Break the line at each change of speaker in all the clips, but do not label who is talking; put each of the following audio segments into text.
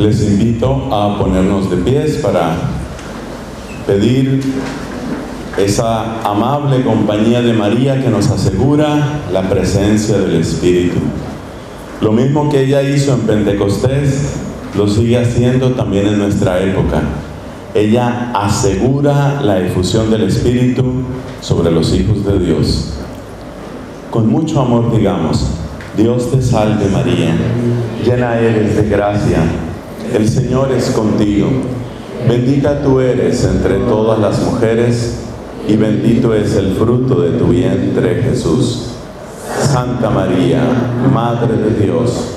Les invito a ponernos de pies para pedir esa amable compañía de María que nos asegura la presencia del Espíritu. Lo mismo que ella hizo en Pentecostés, lo sigue haciendo también en nuestra época. Ella asegura la efusión del Espíritu sobre los hijos de Dios. Con mucho amor digamos, Dios te salve María, llena eres de gracia, el Señor es contigo, bendita tú eres entre todas las mujeres y bendito es el fruto de tu vientre Jesús. Santa María, Madre de Dios,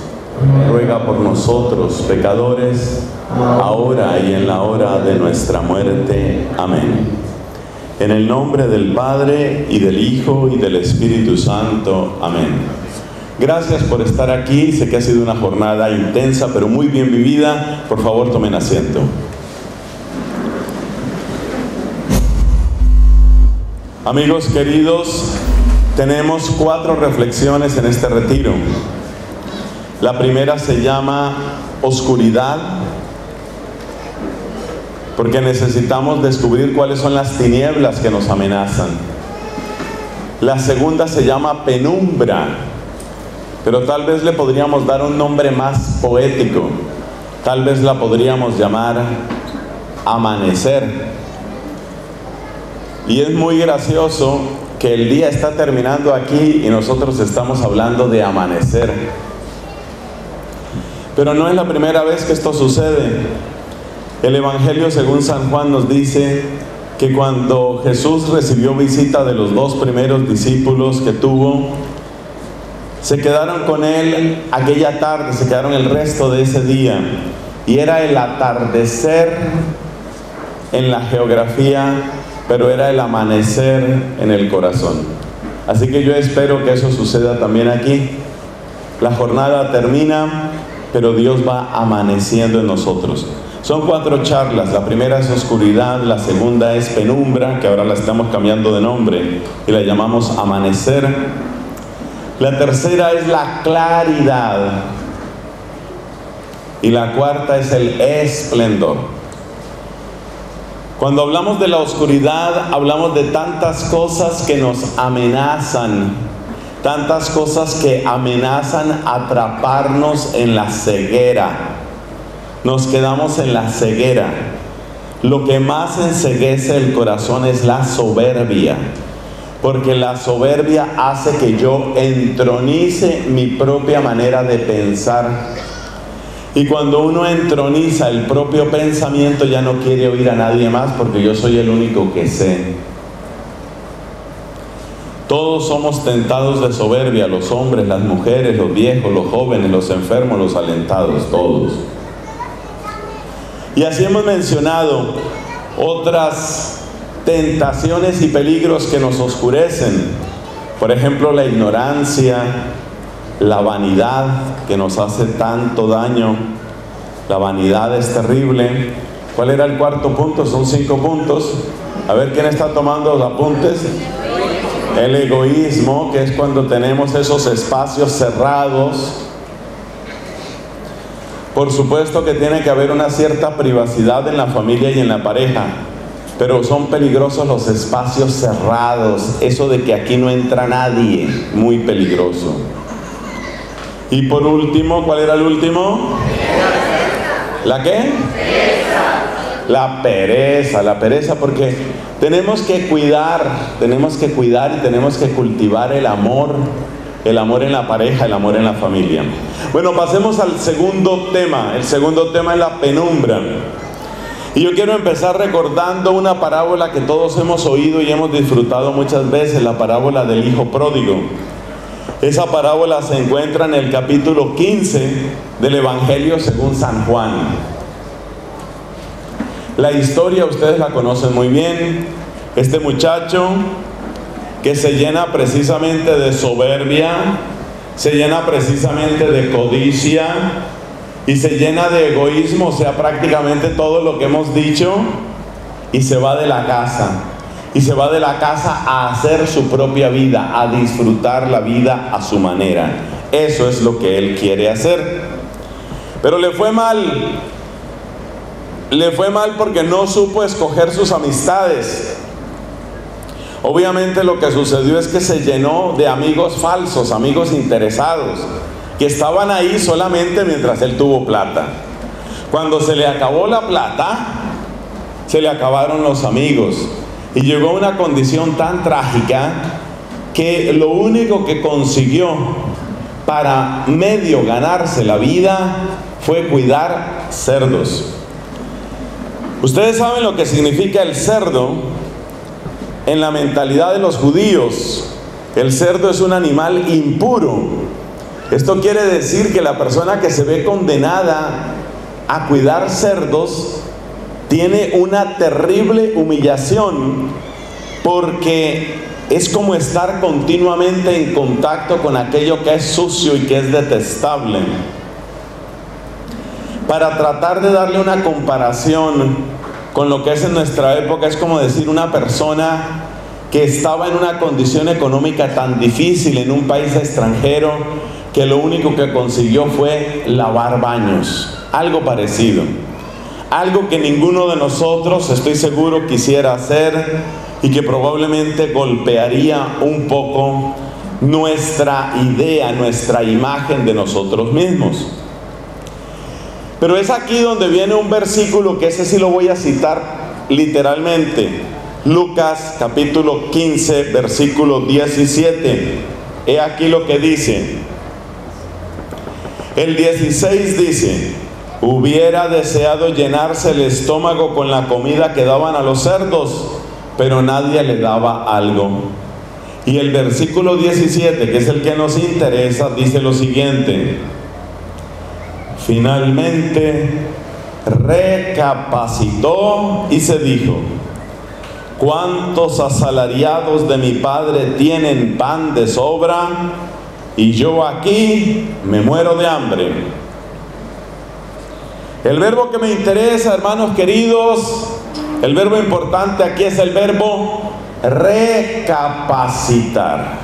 ruega por nosotros pecadores, ahora y en la hora de nuestra muerte. Amén. En el nombre del Padre y del Hijo y del Espíritu Santo. Amén. Gracias por estar aquí. Sé que ha sido una jornada intensa, pero muy bien vivida. Por favor, tomen asiento. Amigos queridos, tenemos cuatro reflexiones en este retiro. La primera se llama oscuridad, porque necesitamos descubrir cuáles son las tinieblas que nos amenazan. La segunda se llama penumbra, pero tal vez le podríamos dar un nombre más poético. Tal vez la podríamos llamar amanecer. Y es muy gracioso que el día está terminando aquí y nosotros estamos hablando de amanecer. Pero no es la primera vez que esto sucede. El Evangelio según San Juan nos dice que cuando Jesús recibió visita de los dos primeros discípulos que tuvo, se quedaron con él aquella tarde, se quedaron el resto de ese día. Y era el atardecer en la geografía pero era el amanecer en el corazón. Así que yo espero que eso suceda también aquí. La jornada termina, pero Dios va amaneciendo en nosotros. Son cuatro charlas. La primera es oscuridad, la segunda es penumbra, que ahora la estamos cambiando de nombre y la llamamos amanecer. La tercera es la claridad. Y la cuarta es el esplendor. Cuando hablamos de la oscuridad, hablamos de tantas cosas que nos amenazan, tantas cosas que amenazan atraparnos en la ceguera. Nos quedamos en la ceguera. Lo que más enseguece el corazón es la soberbia, porque la soberbia hace que yo entronice mi propia manera de pensar y cuando uno entroniza el propio pensamiento ya no quiere oír a nadie más porque yo soy el único que sé. Todos somos tentados de soberbia, los hombres, las mujeres, los viejos, los jóvenes, los enfermos, los alentados, todos. Y así hemos mencionado otras tentaciones y peligros que nos oscurecen. Por ejemplo, la ignorancia, la vanidad que nos hace tanto daño. La vanidad es terrible. ¿Cuál era el cuarto punto? Son cinco puntos. A ver quién está tomando los apuntes. El egoísmo, que es cuando tenemos esos espacios cerrados. Por supuesto que tiene que haber una cierta privacidad en la familia y en la pareja, pero son peligrosos los espacios cerrados, eso de que aquí no entra nadie, muy peligroso. Y por último, ¿cuál era el último? ¿La qué? La pereza, la pereza, porque tenemos que cuidar, tenemos que cuidar y tenemos que cultivar el amor, el amor en la pareja, el amor en la familia. Bueno, pasemos al segundo tema. El segundo tema es la penumbra. Y yo quiero empezar recordando una parábola que todos hemos oído y hemos disfrutado muchas veces, la parábola del hijo pródigo. Esa parábola se encuentra en el capítulo 15 del Evangelio según San Juan. La historia ustedes la conocen muy bien. Este muchacho que se llena precisamente de soberbia, se llena precisamente de codicia y se llena de egoísmo, o sea, prácticamente todo lo que hemos dicho, y se va de la casa y se va de la casa a hacer su propia vida, a disfrutar la vida a su manera. Eso es lo que él quiere hacer. Pero le fue mal. Le fue mal porque no supo escoger sus amistades. Obviamente lo que sucedió es que se llenó de amigos falsos, amigos interesados, estaban ahí solamente mientras él tuvo plata. Cuando se le acabó la plata, se le acabaron los amigos. Y llegó a una condición tan trágica que lo único que consiguió para medio ganarse la vida fue cuidar cerdos. Ustedes saben lo que significa el cerdo en la mentalidad de los judíos. El cerdo es un animal impuro. Esto quiere decir que la persona que se ve condenada a cuidar cerdos tiene una terrible humillación porque es como estar continuamente en contacto con aquello que es sucio y que es detestable. Para tratar de darle una comparación con lo que es en nuestra época, es como decir una persona que estaba en una condición económica tan difícil en un país extranjero que lo único que consiguió fue lavar baños, algo parecido. Algo que ninguno de nosotros, estoy seguro, quisiera hacer y que probablemente golpearía un poco nuestra idea, nuestra imagen de nosotros mismos. Pero es aquí donde viene un versículo que ese sí lo voy a citar literalmente. Lucas capítulo 15, versículo 17. He aquí lo que dice. El 16 dice, hubiera deseado llenarse el estómago con la comida que daban a los cerdos, pero nadie le daba algo. Y el versículo 17, que es el que nos interesa, dice lo siguiente. Finalmente recapacitó y se dijo, ¿cuántos asalariados de mi padre tienen pan de sobra? Y yo aquí me muero de hambre. El verbo que me interesa, hermanos queridos, el verbo importante aquí es el verbo recapacitar.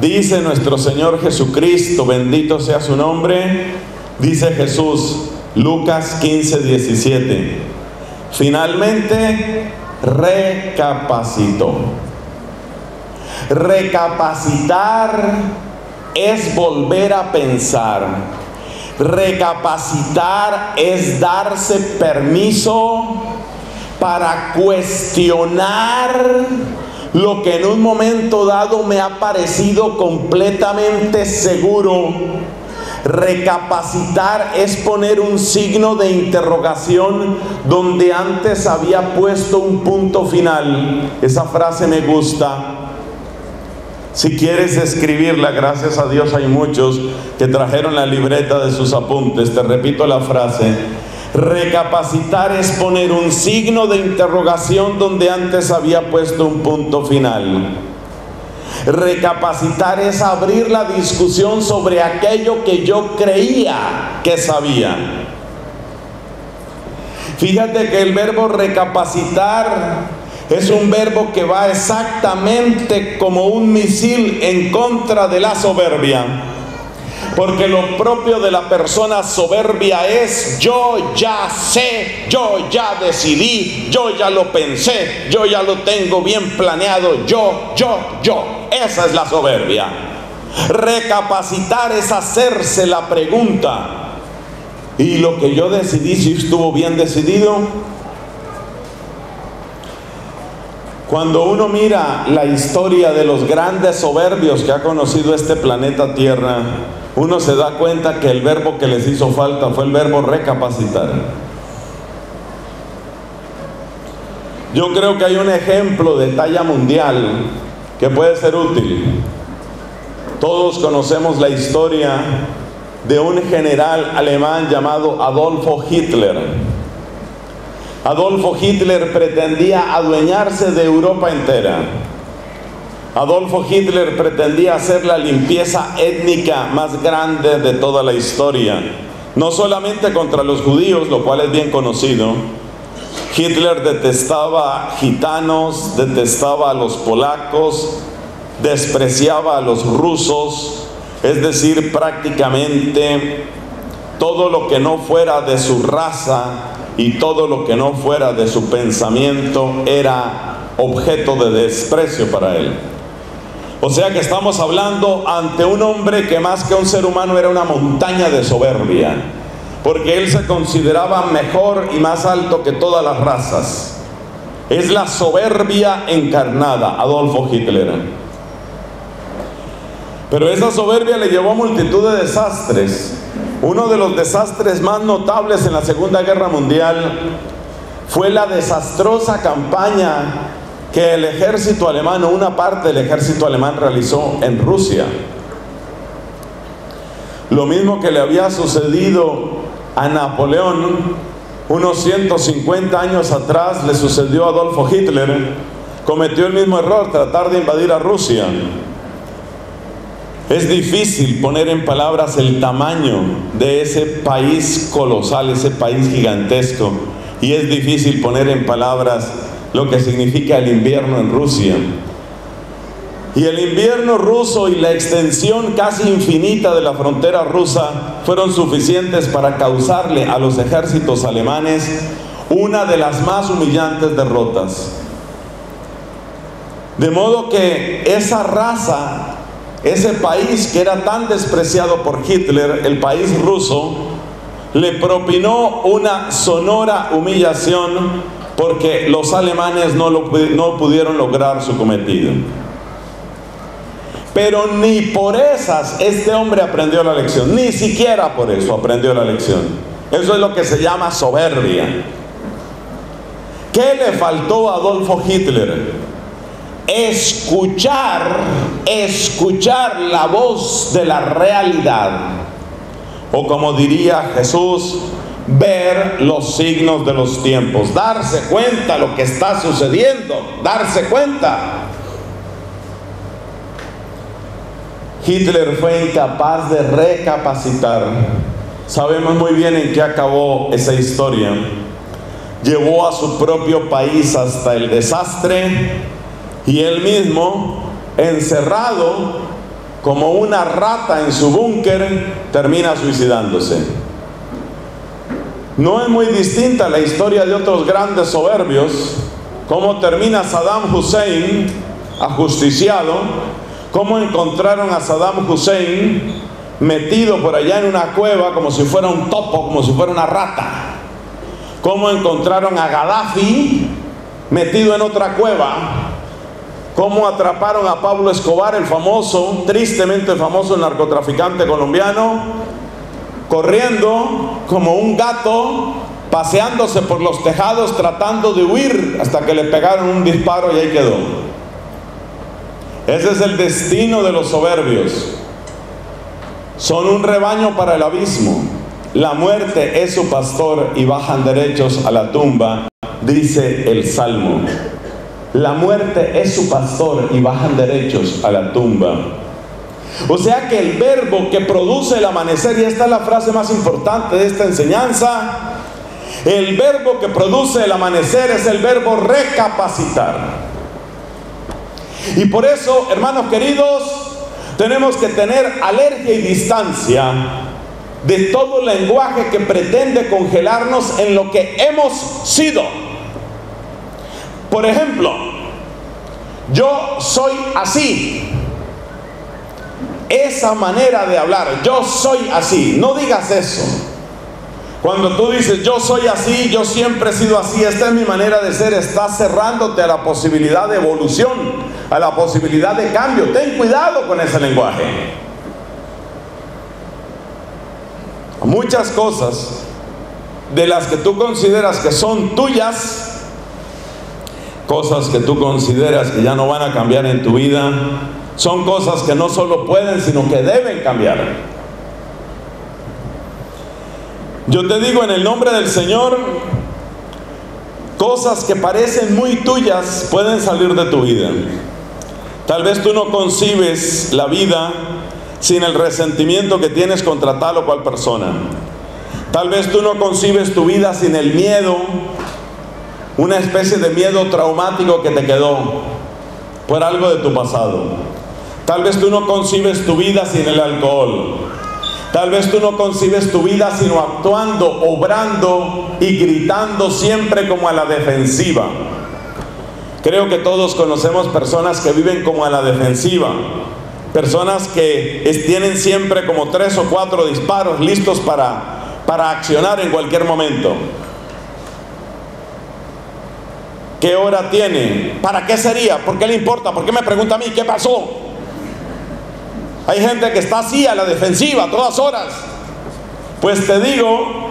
Dice nuestro Señor Jesucristo, bendito sea su nombre, dice Jesús, Lucas 15, 17. Finalmente, recapacitó. Recapacitar es volver a pensar. Recapacitar es darse permiso para cuestionar lo que en un momento dado me ha parecido completamente seguro. Recapacitar es poner un signo de interrogación donde antes había puesto un punto final. Esa frase me gusta. Si quieres escribirla, gracias a Dios hay muchos que trajeron la libreta de sus apuntes. Te repito la frase. Recapacitar es poner un signo de interrogación donde antes había puesto un punto final. Recapacitar es abrir la discusión sobre aquello que yo creía que sabía. Fíjate que el verbo recapacitar es un verbo que va exactamente como un misil en contra de la soberbia. Porque lo propio de la persona soberbia es yo ya sé, yo ya decidí, yo ya lo pensé, yo ya lo tengo bien planeado, yo, yo, yo. Esa es la soberbia. Recapacitar es hacerse la pregunta. Y lo que yo decidí, si estuvo bien decidido, Cuando uno mira la historia de los grandes soberbios que ha conocido este planeta Tierra, uno se da cuenta que el verbo que les hizo falta fue el verbo recapacitar. Yo creo que hay un ejemplo de talla mundial que puede ser útil. Todos conocemos la historia de un general alemán llamado Adolfo Hitler Adolfo Hitler pretendía adueñarse de Europa entera. Adolfo Hitler pretendía hacer la limpieza étnica más grande de toda la historia, no solamente contra los judíos, lo cual es bien conocido. Hitler detestaba gitanos, detestaba a los polacos, despreciaba a los rusos, es decir, prácticamente todo lo que no fuera de su raza y todo lo que no fuera de su pensamiento era objeto de desprecio para él. O sea que estamos hablando ante un hombre que más que un ser humano era una montaña de soberbia, porque él se consideraba mejor y más alto que todas las razas. Es la soberbia encarnada, Adolfo Hitler. Pero esa soberbia le llevó a multitud de desastres. Uno de los desastres más notables en la Segunda Guerra Mundial fue la desastrosa campaña que el ejército alemán o una parte del ejército alemán realizó en Rusia. Lo mismo que le había sucedido a Napoleón unos 150 años atrás le sucedió a Adolfo Hitler, cometió el mismo error, tratar de invadir a Rusia. Es difícil poner en palabras el tamaño de ese país colosal, ese país gigantesco, y es difícil poner en palabras lo que significa el invierno en Rusia. Y el invierno ruso y la extensión casi infinita de la frontera rusa fueron suficientes para causarle a los ejércitos alemanes una de las más humillantes derrotas. De modo que esa raza, ese país que era tan despreciado por Hitler, el país ruso, le propinó una sonora humillación porque los alemanes no, lo, no pudieron lograr su cometido. Pero ni por esas este hombre aprendió la lección, ni siquiera por eso aprendió la lección. Eso es lo que se llama soberbia. ¿Qué le faltó a Adolfo Hitler? Escuchar, escuchar la voz de la realidad. O como diría Jesús, ver los signos de los tiempos, darse cuenta lo que está sucediendo, darse cuenta. Hitler fue incapaz de recapacitar. Sabemos muy bien en qué acabó esa historia. Llevó a su propio país hasta el desastre y él mismo, encerrado como una rata en su búnker, termina suicidándose. No es muy distinta la historia de otros grandes soberbios, cómo termina Saddam Hussein ajusticiado, cómo encontraron a Saddam Hussein metido por allá en una cueva como si fuera un topo, como si fuera una rata, cómo encontraron a Gaddafi metido en otra cueva, cómo atraparon a Pablo Escobar, el famoso, tristemente famoso narcotraficante colombiano, corriendo como un gato, paseándose por los tejados tratando de huir hasta que le pegaron un disparo y ahí quedó. Ese es el destino de los soberbios. Son un rebaño para el abismo. La muerte es su pastor y bajan derechos a la tumba, dice el Salmo. La muerte es su pastor y bajan derechos a la tumba. O sea que el verbo que produce el amanecer, y esta es la frase más importante de esta enseñanza, el verbo que produce el amanecer es el verbo recapacitar. Y por eso, hermanos queridos, tenemos que tener alergia y distancia de todo lenguaje que pretende congelarnos en lo que hemos sido. Por ejemplo, yo soy así, esa manera de hablar, yo soy así, no digas eso. Cuando tú dices yo soy así, yo siempre he sido así, esta es mi manera de ser, estás cerrándote a la posibilidad de evolución, a la posibilidad de cambio. Ten cuidado con ese lenguaje. Muchas cosas de las que tú consideras que son tuyas, cosas que tú consideras que ya no van a cambiar en tu vida, son cosas que no solo pueden, sino que deben cambiar. Yo te digo en el nombre del Señor, cosas que parecen muy tuyas pueden salir de tu vida. Tal vez tú no concibes la vida sin el resentimiento que tienes contra tal o cual persona. Tal vez tú no concibes tu vida sin el miedo, una especie de miedo traumático que te quedó por algo de tu pasado. Tal vez tú no concibes tu vida sin el alcohol. Tal vez tú no concibes tu vida sino actuando, obrando y gritando siempre como a la defensiva. Creo que todos conocemos personas que viven como a la defensiva. Personas que tienen siempre como tres o cuatro disparos listos para, para accionar en cualquier momento. ¿Qué hora tiene? ¿Para qué sería? ¿Por qué le importa? ¿Por qué me pregunta a mí? ¿Qué pasó? Hay gente que está así a la defensiva a todas horas. Pues te digo,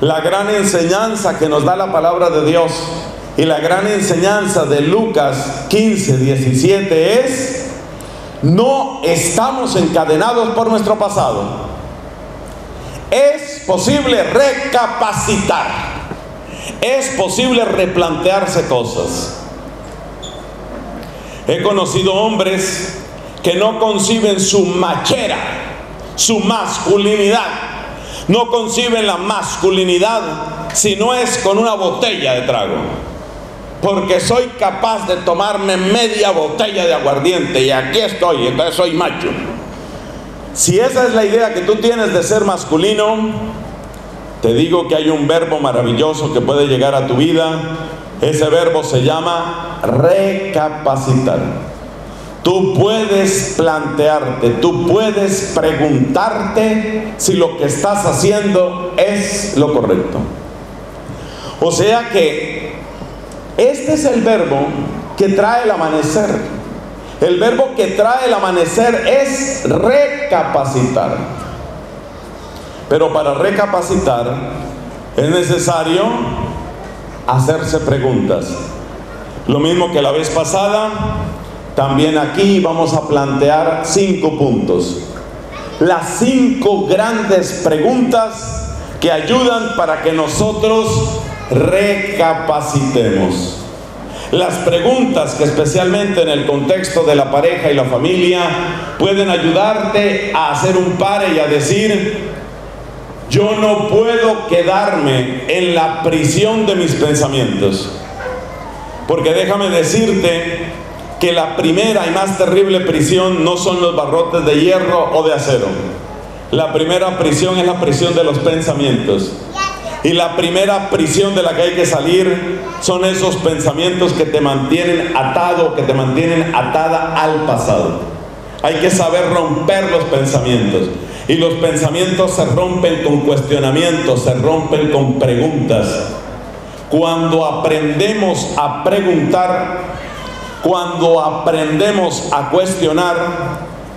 la gran enseñanza que nos da la palabra de Dios y la gran enseñanza de Lucas 15, 17 es, no estamos encadenados por nuestro pasado. Es posible recapacitar. Es posible replantearse cosas. He conocido hombres que no conciben su machera, su masculinidad. No conciben la masculinidad si no es con una botella de trago. Porque soy capaz de tomarme media botella de aguardiente y aquí estoy, entonces soy macho. Si esa es la idea que tú tienes de ser masculino, te digo que hay un verbo maravilloso que puede llegar a tu vida. Ese verbo se llama recapacitar. Tú puedes plantearte, tú puedes preguntarte si lo que estás haciendo es lo correcto. O sea que este es el verbo que trae el amanecer. El verbo que trae el amanecer es recapacitar. Pero para recapacitar es necesario hacerse preguntas. Lo mismo que la vez pasada, también aquí vamos a plantear cinco puntos. Las cinco grandes preguntas que ayudan para que nosotros recapacitemos. Las preguntas que especialmente en el contexto de la pareja y la familia pueden ayudarte a hacer un pare y a decir, yo no puedo quedarme en la prisión de mis pensamientos. Porque déjame decirte que la primera y más terrible prisión no son los barrotes de hierro o de acero. La primera prisión es la prisión de los pensamientos. Y la primera prisión de la que hay que salir son esos pensamientos que te mantienen atado, que te mantienen atada al pasado. Hay que saber romper los pensamientos. Y los pensamientos se rompen con cuestionamientos, se rompen con preguntas. Cuando aprendemos a preguntar, cuando aprendemos a cuestionar,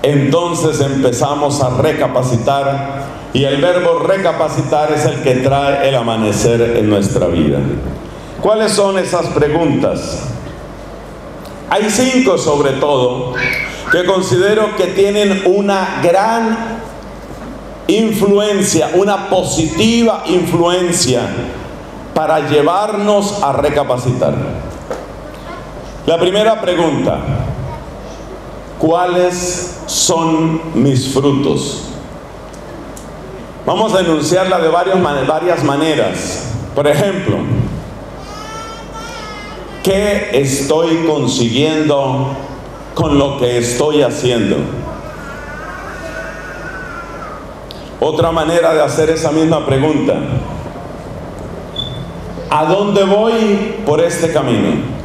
entonces empezamos a recapacitar y el verbo recapacitar es el que trae el amanecer en nuestra vida. ¿Cuáles son esas preguntas? Hay cinco sobre todo que considero que tienen una gran influencia, una positiva influencia para llevarnos a recapacitar. La primera pregunta, ¿cuáles son mis frutos? Vamos a enunciarla de varias maneras. Por ejemplo, ¿qué estoy consiguiendo con lo que estoy haciendo? Otra manera de hacer esa misma pregunta, ¿a dónde voy por este camino?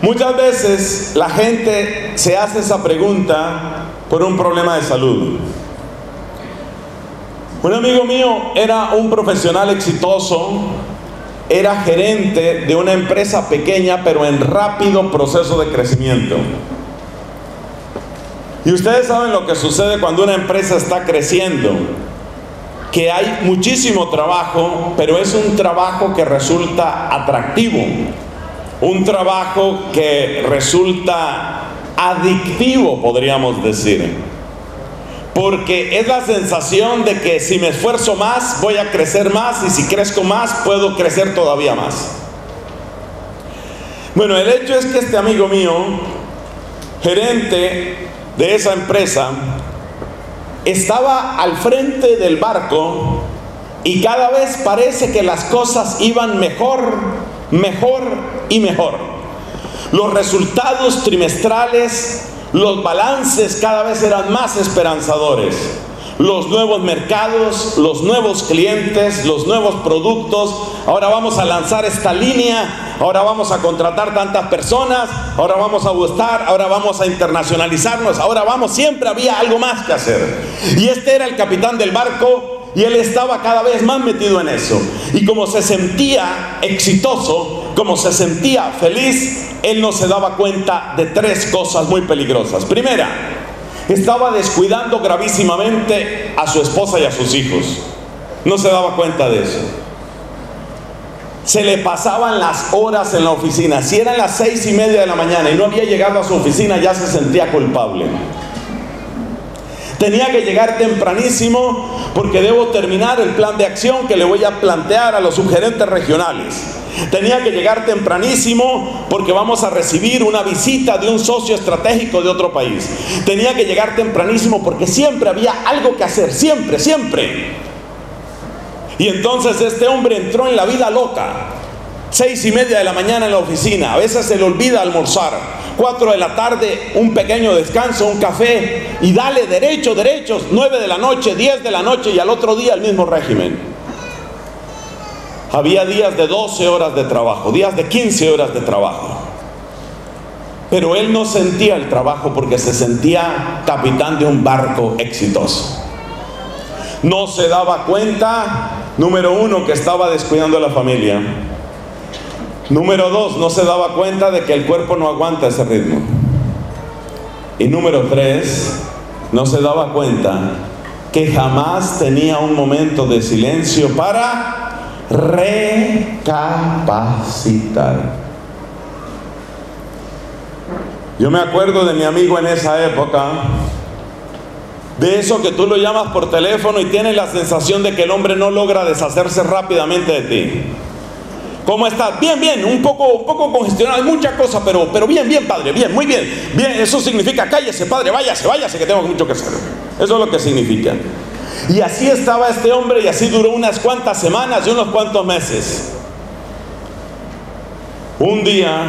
Muchas veces la gente se hace esa pregunta por un problema de salud. Un amigo mío era un profesional exitoso, era gerente de una empresa pequeña pero en rápido proceso de crecimiento. Y ustedes saben lo que sucede cuando una empresa está creciendo, que hay muchísimo trabajo, pero es un trabajo que resulta atractivo un trabajo que resulta adictivo, podríamos decir. Porque es la sensación de que si me esfuerzo más, voy a crecer más y si crezco más, puedo crecer todavía más. Bueno, el hecho es que este amigo mío, gerente de esa empresa, estaba al frente del barco y cada vez parece que las cosas iban mejor mejor y mejor. Los resultados trimestrales Los balances cada vez eran más esperanzadores. Los nuevos mercados, los nuevos clientes, los nuevos productos. Ahora vamos a lanzar esta línea, ahora vamos a contratar tantas personas, ahora vamos a gustar, ahora vamos a internacionalizarnos, ahora vamos, siempre había algo más que hacer. Y este era el capitán del barco y él estaba cada vez más metido en eso. Y como se sentía exitoso, como se sentía feliz, él no se daba cuenta de tres cosas muy peligrosas. Primera, estaba descuidando gravísimamente a su esposa y a sus hijos. No se daba cuenta de eso. Se le pasaban las horas en la oficina. Si eran las seis y media de la mañana y no había llegado a su oficina, ya se sentía culpable. Tenía que llegar tempranísimo porque debo terminar el plan de acción que le voy a plantear a los sugerentes regionales. Tenía que llegar tempranísimo porque vamos a recibir una visita de un socio estratégico de otro país. Tenía que llegar tempranísimo porque siempre había algo que hacer, siempre, siempre. Y entonces este hombre entró en la vida loca. Seis y media de la mañana en la oficina, a veces se le olvida almorzar. Cuatro de la tarde, un pequeño descanso, un café y dale derecho, derechos. Nueve de la noche, diez de la noche y al otro día el mismo régimen. Había días de 12 horas de trabajo, días de 15 horas de trabajo. Pero él no sentía el trabajo porque se sentía capitán de un barco exitoso. No se daba cuenta, número uno, que estaba descuidando a la familia. Número dos, no se daba cuenta de que el cuerpo no aguanta ese ritmo. Y número tres, no se daba cuenta que jamás tenía un momento de silencio para recapacitar. Yo me acuerdo de mi amigo en esa época, de eso que tú lo llamas por teléfono y tienes la sensación de que el hombre no logra deshacerse rápidamente de ti. ¿Cómo estás? Bien, bien, un poco, un poco congestionado, hay muchas cosas, pero, pero bien, bien, padre, bien, muy bien. Bien, eso significa cállese, padre, váyase, váyase, que tengo mucho que hacer. Eso es lo que significa. Y así estaba este hombre y así duró unas cuantas semanas y unos cuantos meses. Un día,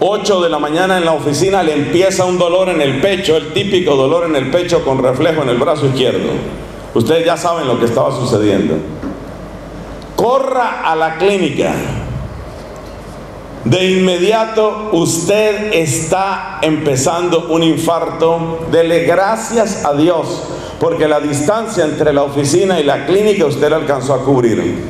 8 de la mañana en la oficina, le empieza un dolor en el pecho, el típico dolor en el pecho con reflejo en el brazo izquierdo. Ustedes ya saben lo que estaba sucediendo. Corra a la clínica de inmediato usted está empezando un infarto. Dele gracias a Dios, porque la distancia entre la oficina y la clínica usted la alcanzó a cubrir.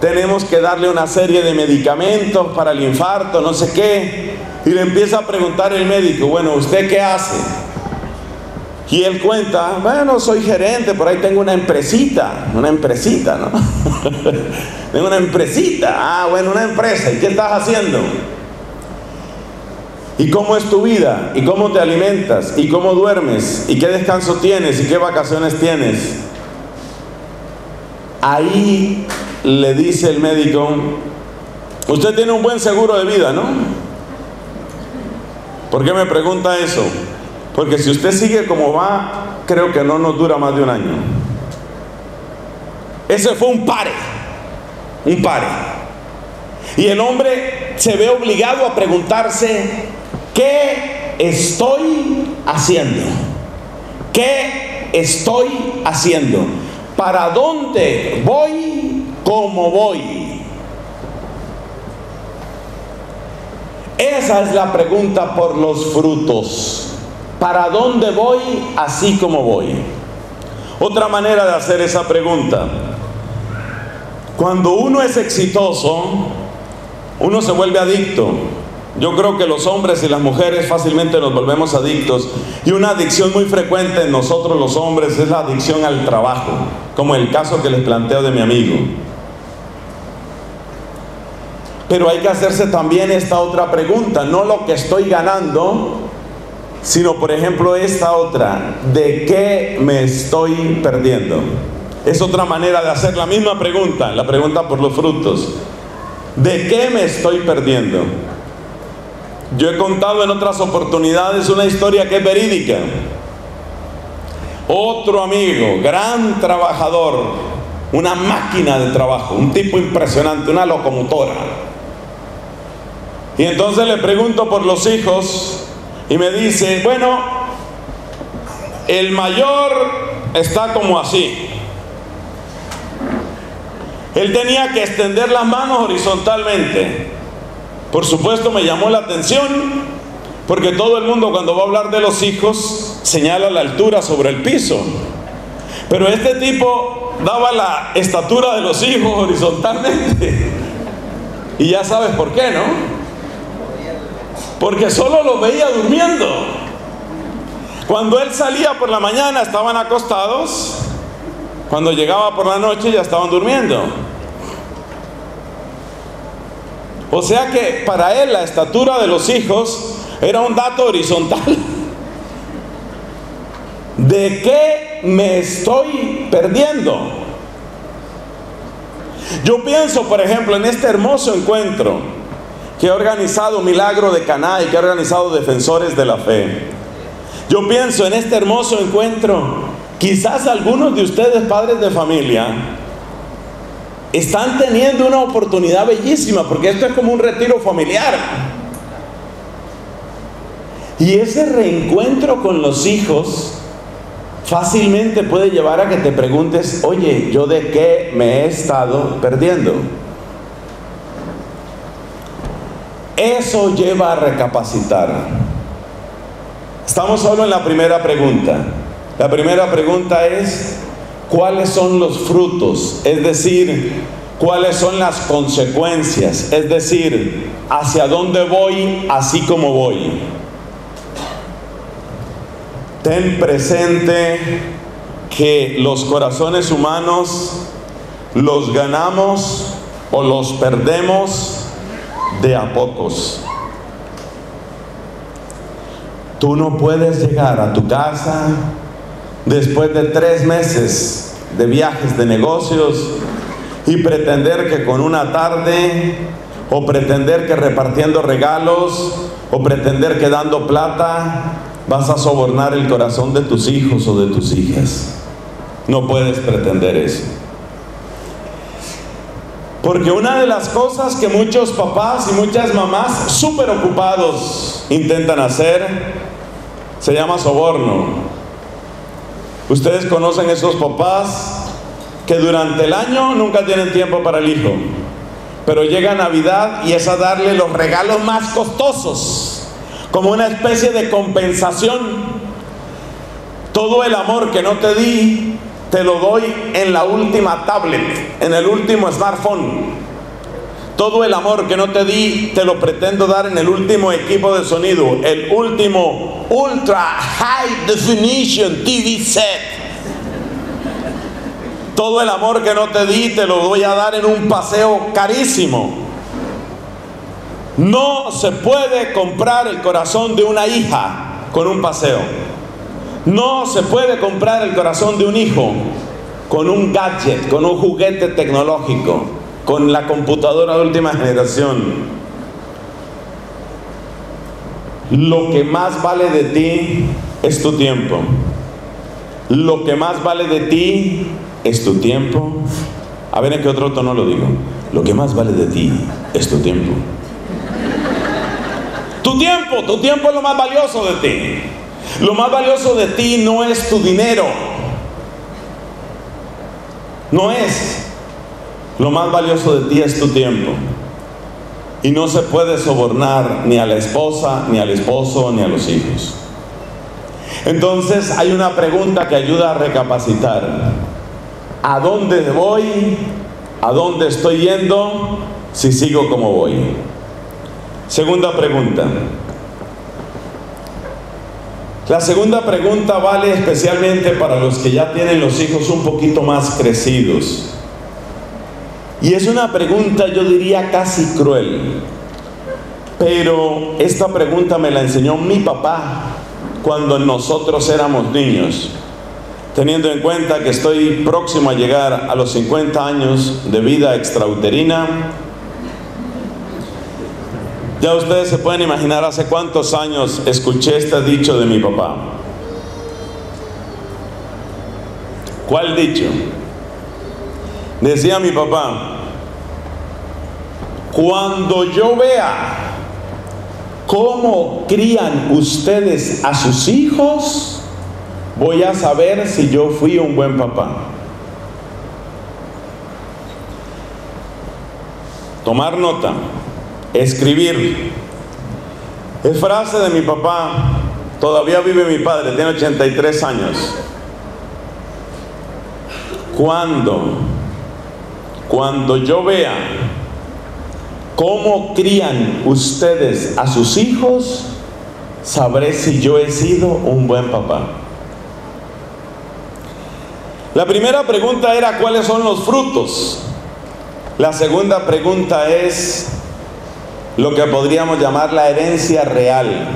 Tenemos que darle una serie de medicamentos para el infarto, no sé qué. Y le empieza a preguntar el médico, bueno, ¿usted qué hace? Y él cuenta, bueno, soy gerente, por ahí tengo una empresita, una empresita, ¿no? tengo una empresita, ah, bueno, una empresa, ¿y qué estás haciendo? ¿Y cómo es tu vida? ¿Y cómo te alimentas? ¿Y cómo duermes? ¿Y qué descanso tienes? ¿Y qué vacaciones tienes? Ahí le dice el médico, usted tiene un buen seguro de vida, ¿no? ¿Por qué me pregunta eso? Porque si usted sigue como va, creo que no nos dura más de un año. Ese fue un pare, un pare. Y el hombre se ve obligado a preguntarse, ¿qué estoy haciendo? ¿Qué estoy haciendo? ¿Para dónde voy? ¿Cómo voy? Esa es la pregunta por los frutos. ¿Para dónde voy así como voy? Otra manera de hacer esa pregunta. Cuando uno es exitoso, uno se vuelve adicto. Yo creo que los hombres y las mujeres fácilmente nos volvemos adictos. Y una adicción muy frecuente en nosotros los hombres es la adicción al trabajo, como el caso que les planteo de mi amigo. Pero hay que hacerse también esta otra pregunta, no lo que estoy ganando, sino por ejemplo esta otra, ¿de qué me estoy perdiendo? Es otra manera de hacer la misma pregunta, la pregunta por los frutos. ¿De qué me estoy perdiendo? Yo he contado en otras oportunidades una historia que es verídica. Otro amigo, gran trabajador, una máquina de trabajo, un tipo impresionante, una locomotora. Y entonces le pregunto por los hijos y me dice, bueno, el mayor está como así. Él tenía que extender las manos horizontalmente. Por supuesto me llamó la atención porque todo el mundo cuando va a hablar de los hijos señala la altura sobre el piso. Pero este tipo daba la estatura de los hijos horizontalmente. Y ya sabes por qué, ¿no? Porque solo los veía durmiendo. Cuando él salía por la mañana estaban acostados. Cuando llegaba por la noche ya estaban durmiendo. O sea que para él la estatura de los hijos era un dato horizontal. ¿De qué me estoy perdiendo? Yo pienso, por ejemplo, en este hermoso encuentro que ha organizado Milagro de Caná y que ha organizado Defensores de la Fe. Yo pienso en este hermoso encuentro, quizás algunos de ustedes, padres de familia, están teniendo una oportunidad bellísima, porque esto es como un retiro familiar. Y ese reencuentro con los hijos fácilmente puede llevar a que te preguntes, oye, ¿yo de qué me he estado perdiendo? Eso lleva a recapacitar. Estamos solo en la primera pregunta. La primera pregunta es, ¿cuáles son los frutos? Es decir, ¿cuáles son las consecuencias? Es decir, ¿hacia dónde voy así como voy? Ten presente que los corazones humanos los ganamos o los perdemos de a pocos. Tú no puedes llegar a tu casa después de tres meses de viajes de negocios y pretender que con una tarde o pretender que repartiendo regalos o pretender que dando plata vas a sobornar el corazón de tus hijos o de tus hijas. No puedes pretender eso. Porque una de las cosas que muchos papás y muchas mamás súper ocupados intentan hacer se llama soborno. Ustedes conocen esos papás que durante el año nunca tienen tiempo para el hijo, pero llega Navidad y es a darle los regalos más costosos, como una especie de compensación. Todo el amor que no te di, te lo doy en la última tablet, en el último smartphone. Todo el amor que no te di, te lo pretendo dar en el último equipo de sonido, el último Ultra High Definition TV set. Todo el amor que no te di, te lo voy a dar en un paseo carísimo. No se puede comprar el corazón de una hija con un paseo. No se puede comprar el corazón de un hijo con un gadget, con un juguete tecnológico, con la computadora de última generación. Lo que más vale de ti es tu tiempo. Lo que más vale de ti es tu tiempo. A ver en qué otro tono lo digo. Lo que más vale de ti es tu tiempo. Tu tiempo, tu tiempo es lo más valioso de ti. Lo más valioso de ti no es tu dinero. No es. Lo más valioso de ti es tu tiempo. Y no se puede sobornar ni a la esposa, ni al esposo, ni a los hijos. Entonces hay una pregunta que ayuda a recapacitar. ¿A dónde voy? ¿A dónde estoy yendo si sigo como voy? Segunda pregunta. La segunda pregunta vale especialmente para los que ya tienen los hijos un poquito más crecidos. Y es una pregunta, yo diría, casi cruel. Pero esta pregunta me la enseñó mi papá cuando nosotros éramos niños. Teniendo en cuenta que estoy próximo a llegar a los 50 años de vida extrauterina, ya ustedes se pueden imaginar hace cuántos años escuché este dicho de mi papá. ¿Cuál dicho? Decía mi papá, cuando yo vea cómo crían ustedes a sus hijos, voy a saber si yo fui un buen papá. Tomar nota, escribir. Es frase de mi papá, todavía vive mi padre, tiene 83 años. Cuando, cuando yo vea cómo crían ustedes a sus hijos, sabré si yo he sido un buen papá. La primera pregunta era cuáles son los frutos. La segunda pregunta es lo que podríamos llamar la herencia real.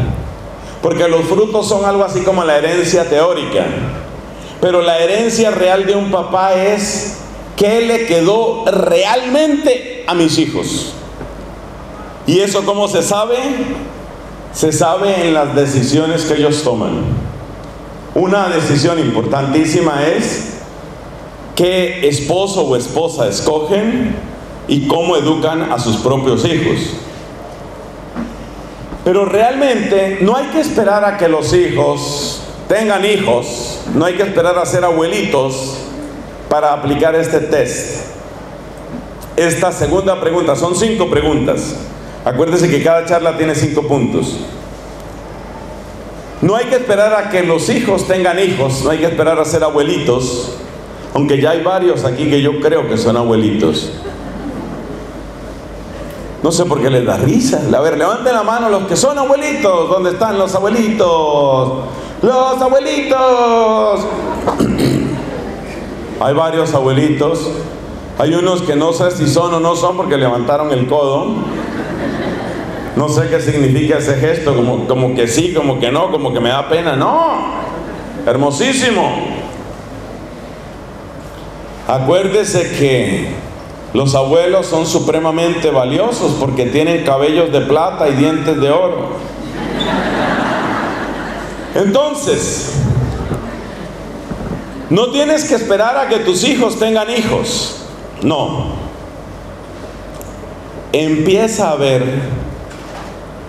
Porque los frutos son algo así como la herencia teórica. Pero la herencia real de un papá es qué le quedó realmente a mis hijos. ¿Y eso cómo se sabe? Se sabe en las decisiones que ellos toman. Una decisión importantísima es qué esposo o esposa escogen y cómo educan a sus propios hijos. Pero realmente no hay que esperar a que los hijos tengan hijos, no hay que esperar a ser abuelitos para aplicar este test. Esta segunda pregunta, son cinco preguntas. Acuérdese que cada charla tiene cinco puntos. No hay que esperar a que los hijos tengan hijos, no hay que esperar a ser abuelitos, aunque ya hay varios aquí que yo creo que son abuelitos. No sé por qué les da risa. A ver, levanten la mano los que son abuelitos. ¿Dónde están los abuelitos? Los abuelitos. Hay varios abuelitos. Hay unos que no sé si son o no son porque levantaron el codo. No sé qué significa ese gesto, como, como que sí, como que no, como que me da pena. No, hermosísimo. Acuérdese que los abuelos son supremamente valiosos porque tienen cabellos de plata y dientes de oro. Entonces, no tienes que esperar a que tus hijos tengan hijos. No. Empieza a ver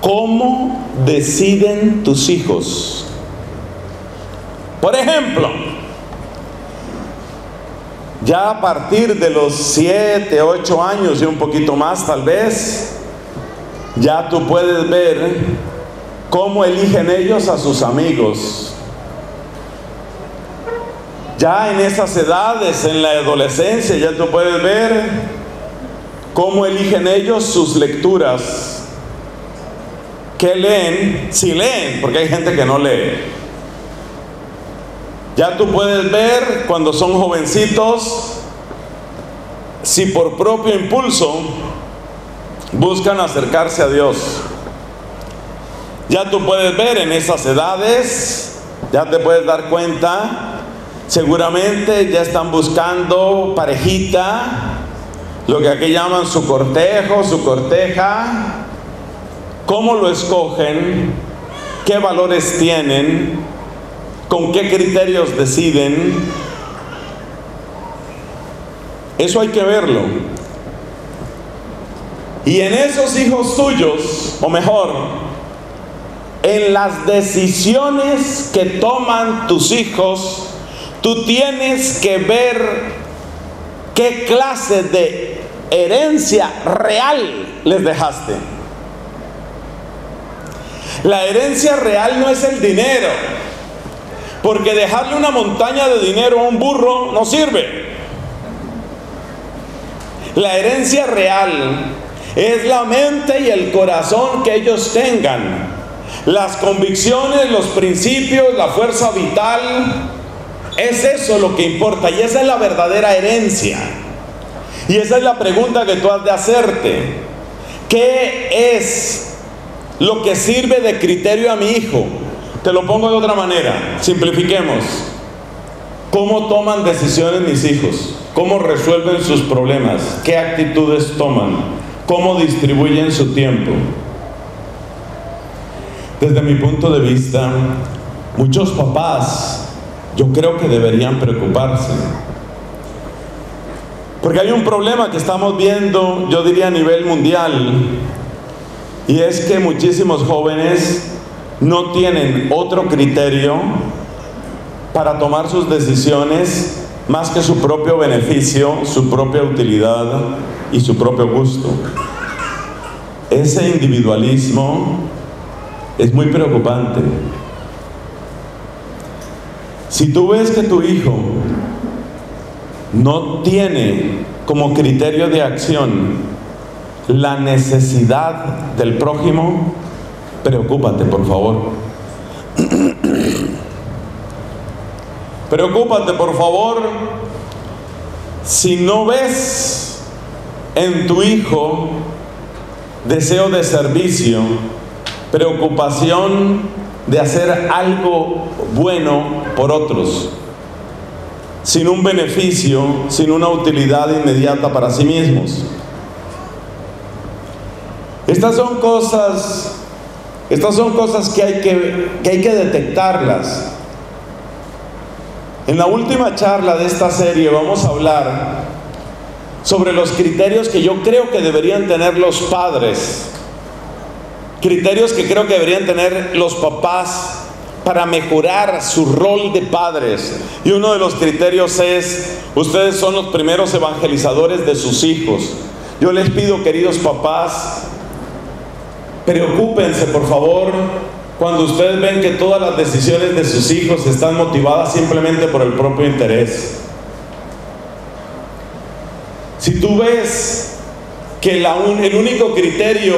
¿Cómo deciden tus hijos? Por ejemplo, ya a partir de los 7, 8 años y un poquito más tal vez, ya tú puedes ver cómo eligen ellos a sus amigos. Ya en esas edades, en la adolescencia, ya tú puedes ver cómo eligen ellos sus lecturas que leen, si leen, porque hay gente que no lee. Ya tú puedes ver cuando son jovencitos, si por propio impulso buscan acercarse a Dios. Ya tú puedes ver en esas edades, ya te puedes dar cuenta, seguramente ya están buscando parejita, lo que aquí llaman su cortejo, su corteja, cómo lo escogen, qué valores tienen, con qué criterios deciden. Eso hay que verlo. Y en esos hijos tuyos, o mejor, en las decisiones que toman tus hijos, tú tienes que ver qué clase de herencia real les dejaste. La herencia real no es el dinero, porque dejarle una montaña de dinero a un burro no sirve. La herencia real es la mente y el corazón que ellos tengan, las convicciones, los principios, la fuerza vital. Es eso lo que importa y esa es la verdadera herencia. Y esa es la pregunta que tú has de hacerte. ¿Qué es lo que sirve de criterio a mi hijo. Te lo pongo de otra manera, simplifiquemos. ¿Cómo toman decisiones mis hijos? ¿Cómo resuelven sus problemas? ¿Qué actitudes toman? ¿Cómo distribuyen su tiempo? Desde mi punto de vista, muchos papás yo creo que deberían preocuparse. Porque hay un problema que estamos viendo, yo diría a nivel mundial, Y es que muchísimos jóvenes no tienen otro criterio para tomar sus decisiones más que su propio beneficio, su propia utilidad y su propio gusto. Ese individualismo es muy preocupante. Si tú ves que tu hijo no tiene como criterio de acción la necesidad del prójimo, preocúpate, por favor. Preocúpate, por favor, si no ves en tu hijo deseo de servicio, preocupación de hacer algo bueno por otros, sin un beneficio, sin una utilidad inmediata para sí mismos. Estas son cosas, estas son cosas que hay que, que hay que detectarlas. En la última charla de esta serie vamos a hablar sobre los criterios que yo creo que deberían tener los padres, criterios que creo que deberían tener los papás para mejorar su rol de padres. Y uno de los criterios es, ustedes son los primeros evangelizadores de sus hijos. Yo les pido, queridos papás, preocúpense por favor cuando ustedes ven que todas las decisiones de sus hijos están motivadas simplemente por el propio interés. Si tú ves que el único criterio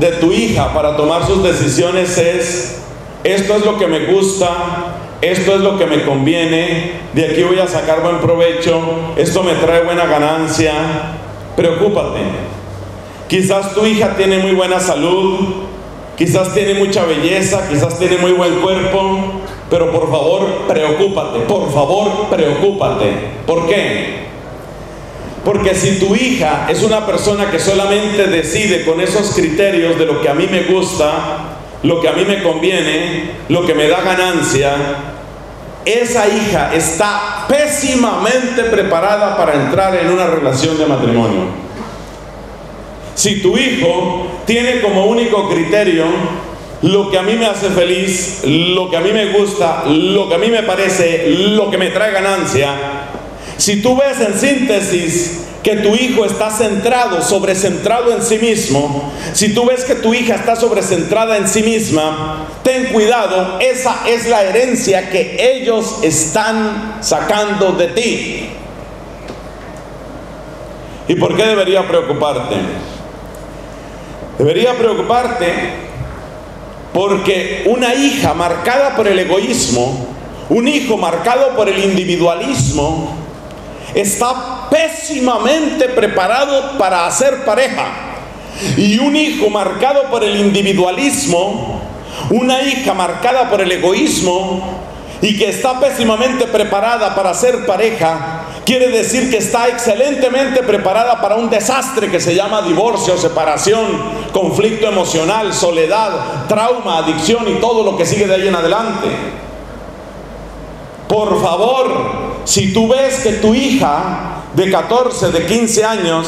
de tu hija para tomar sus decisiones es, esto es lo que me gusta, esto es lo que me conviene, de aquí voy a sacar buen provecho, esto me trae buena ganancia, preocúpate. Quizás tu hija tiene muy buena salud, Quizás tiene mucha belleza, quizás tiene muy buen cuerpo, pero por favor, preocúpate, por favor, preocúpate. ¿Por qué? Porque si tu hija es una persona que solamente decide con esos criterios de lo que a mí me gusta, lo que a mí me conviene, lo que me da ganancia, esa hija está pésimamente preparada para entrar en una relación de matrimonio. Si tu hijo tiene como único criterio lo que a mí me hace feliz, lo que a mí me gusta, lo que a mí me parece, lo que me trae ganancia, si tú ves en síntesis que tu hijo está centrado, sobrecentrado en sí mismo, si tú ves que tu hija está sobrecentrada en sí misma, ten cuidado, esa es la herencia que ellos están sacando de ti. ¿Y por qué debería preocuparte? Debería preocuparte porque una hija marcada por el egoísmo, un hijo marcado por el individualismo, está pésimamente preparado para hacer pareja. Y un hijo marcado por el individualismo, una hija marcada por el egoísmo y que está pésimamente preparada para ser pareja, quiere decir que está excelentemente preparada para un desastre que se llama divorcio, separación, conflicto emocional, soledad, trauma, adicción y todo lo que sigue de ahí en adelante. Por favor, si tú ves que tu hija de 14, de 15 años,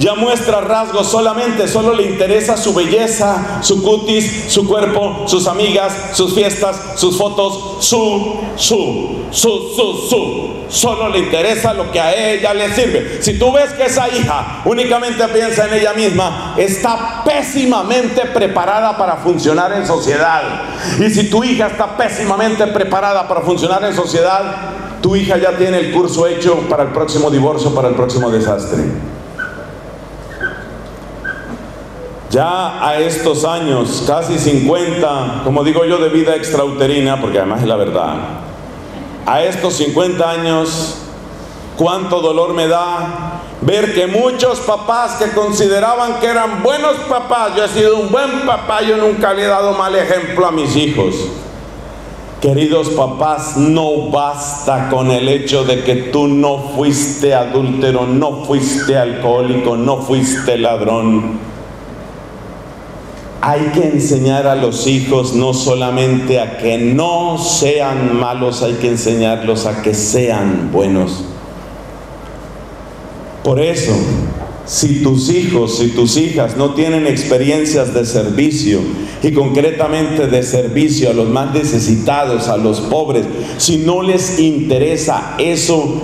ya muestra rasgos solamente, solo le interesa su belleza, su cutis, su cuerpo, sus amigas, sus fiestas, sus fotos, su, su, su, su, su. Solo le interesa lo que a ella le sirve. Si tú ves que esa hija únicamente piensa en ella misma, está pésimamente preparada para funcionar en sociedad. Y si tu hija está pésimamente preparada para funcionar en sociedad, tu hija ya tiene el curso hecho para el próximo divorcio, para el próximo desastre. Ya a estos años, casi 50, como digo yo, de vida extrauterina, porque además es la verdad, a estos 50 años, cuánto dolor me da ver que muchos papás que consideraban que eran buenos papás, yo he sido un buen papá, yo nunca le he dado mal ejemplo a mis hijos. Queridos papás, no basta con el hecho de que tú no fuiste adúltero, no fuiste alcohólico, no fuiste ladrón. Hay que enseñar a los hijos no solamente a que no sean malos, hay que enseñarlos a que sean buenos. Por eso, si tus hijos, si tus hijas no tienen experiencias de servicio y concretamente de servicio a los más necesitados, a los pobres, si no les interesa eso,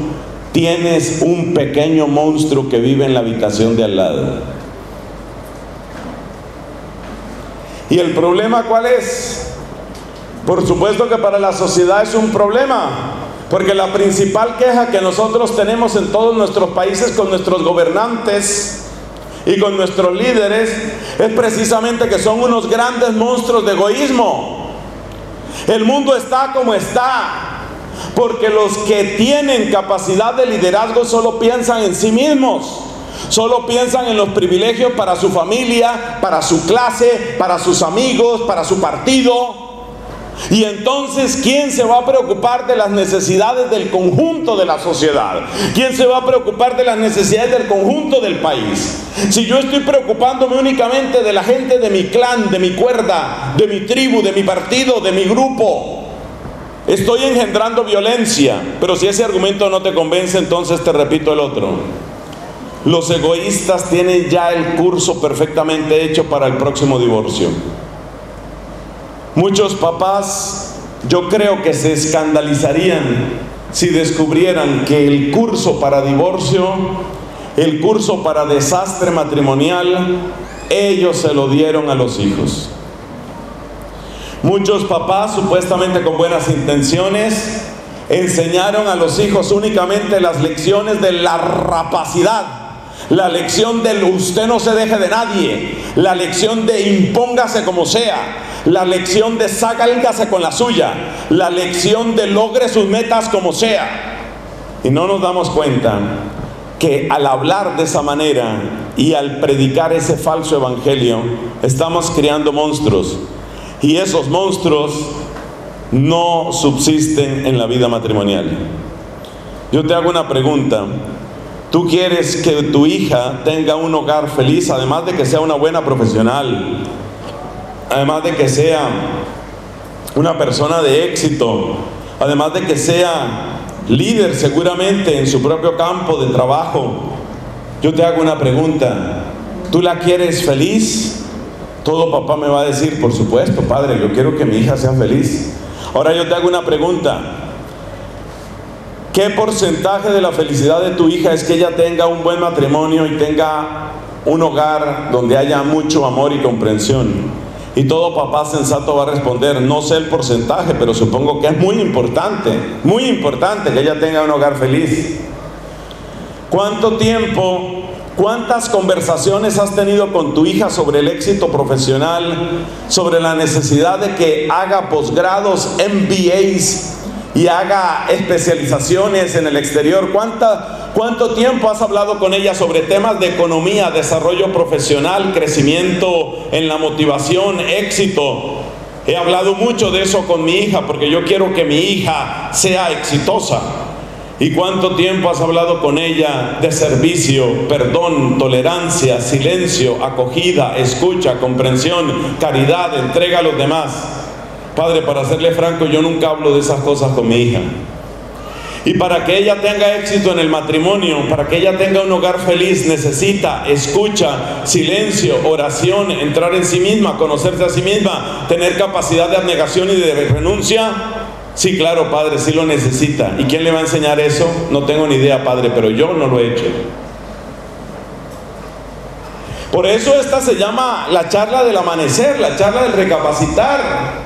tienes un pequeño monstruo que vive en la habitación de al lado. ¿Y el problema cuál es? Por supuesto que para la sociedad es un problema, porque la principal queja que nosotros tenemos en todos nuestros países con nuestros gobernantes y con nuestros líderes es precisamente que son unos grandes monstruos de egoísmo. El mundo está como está, porque los que tienen capacidad de liderazgo solo piensan en sí mismos. Solo piensan en los privilegios para su familia, para su clase, para sus amigos, para su partido. Y entonces, ¿quién se va a preocupar de las necesidades del conjunto de la sociedad? ¿Quién se va a preocupar de las necesidades del conjunto del país? Si yo estoy preocupándome únicamente de la gente de mi clan, de mi cuerda, de mi tribu, de mi partido, de mi grupo, estoy engendrando violencia. Pero si ese argumento no te convence, entonces te repito el otro. Los egoístas tienen ya el curso perfectamente hecho para el próximo divorcio. Muchos papás yo creo que se escandalizarían si descubrieran que el curso para divorcio, el curso para desastre matrimonial, ellos se lo dieron a los hijos. Muchos papás, supuestamente con buenas intenciones, enseñaron a los hijos únicamente las lecciones de la rapacidad la lección del usted no se deje de nadie, la lección de impóngase como sea, la lección de sálgase con la suya, la lección de logre sus metas como sea. Y no nos damos cuenta que al hablar de esa manera y al predicar ese falso evangelio, estamos creando monstruos. Y esos monstruos no subsisten en la vida matrimonial. Yo te hago una pregunta. Tú quieres que tu hija tenga un hogar feliz, además de que sea una buena profesional, además de que sea una persona de éxito, además de que sea líder seguramente en su propio campo de trabajo. Yo te hago una pregunta, ¿tú la quieres feliz? Todo papá me va a decir, por supuesto, padre, yo quiero que mi hija sea feliz. Ahora yo te hago una pregunta, ¿qué porcentaje de la felicidad de tu hija es que ella tenga un buen matrimonio y tenga un hogar donde haya mucho amor y comprensión? Y todo papá sensato va a responder, no sé el porcentaje, pero supongo que es muy importante, muy importante que ella tenga un hogar feliz. ¿Cuánto tiempo, cuántas conversaciones has tenido con tu hija sobre el éxito profesional, sobre la necesidad de que haga posgrados, MBAs y haga especializaciones en el exterior? ¿Cuánta, ¿Cuánto tiempo has hablado con ella sobre temas de economía, desarrollo profesional, crecimiento en la motivación, éxito? He hablado mucho de eso con mi hija porque yo quiero que mi hija sea exitosa. ¿Y cuánto tiempo has hablado con ella de servicio, perdón, tolerancia, silencio, acogida, escucha, comprensión, caridad, entrega a los demás? Padre, para serle franco, yo nunca hablo de esas cosas con mi hija. Y para que ella tenga éxito en el matrimonio, para que ella tenga un hogar feliz, necesita escucha, silencio, oración, entrar en sí misma, conocerse a sí misma, tener capacidad de abnegación y de renuncia. Sí, claro, Padre, sí lo necesita. ¿Y quién le va a enseñar eso? No tengo ni idea, Padre, pero yo no lo he hecho. Por eso esta se llama la charla del amanecer, la charla del recapacitar.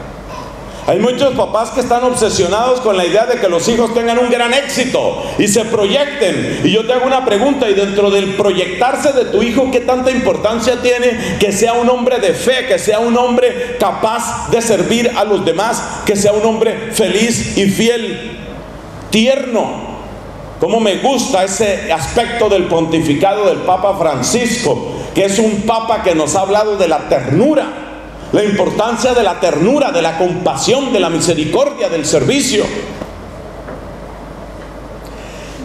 Hay muchos papás que están obsesionados con la idea de que los hijos tengan un gran éxito y se proyecten. Y yo te hago una pregunta, y dentro del proyectarse de tu hijo, ¿qué tanta importancia tiene que sea un hombre de fe, que sea un hombre capaz de servir a los demás, que sea un hombre feliz y fiel, tierno? ¿Cómo me gusta ese aspecto del pontificado del Papa Francisco, que es un papa que nos ha hablado de la ternura? La importancia de la ternura, de la compasión, de la misericordia, del servicio.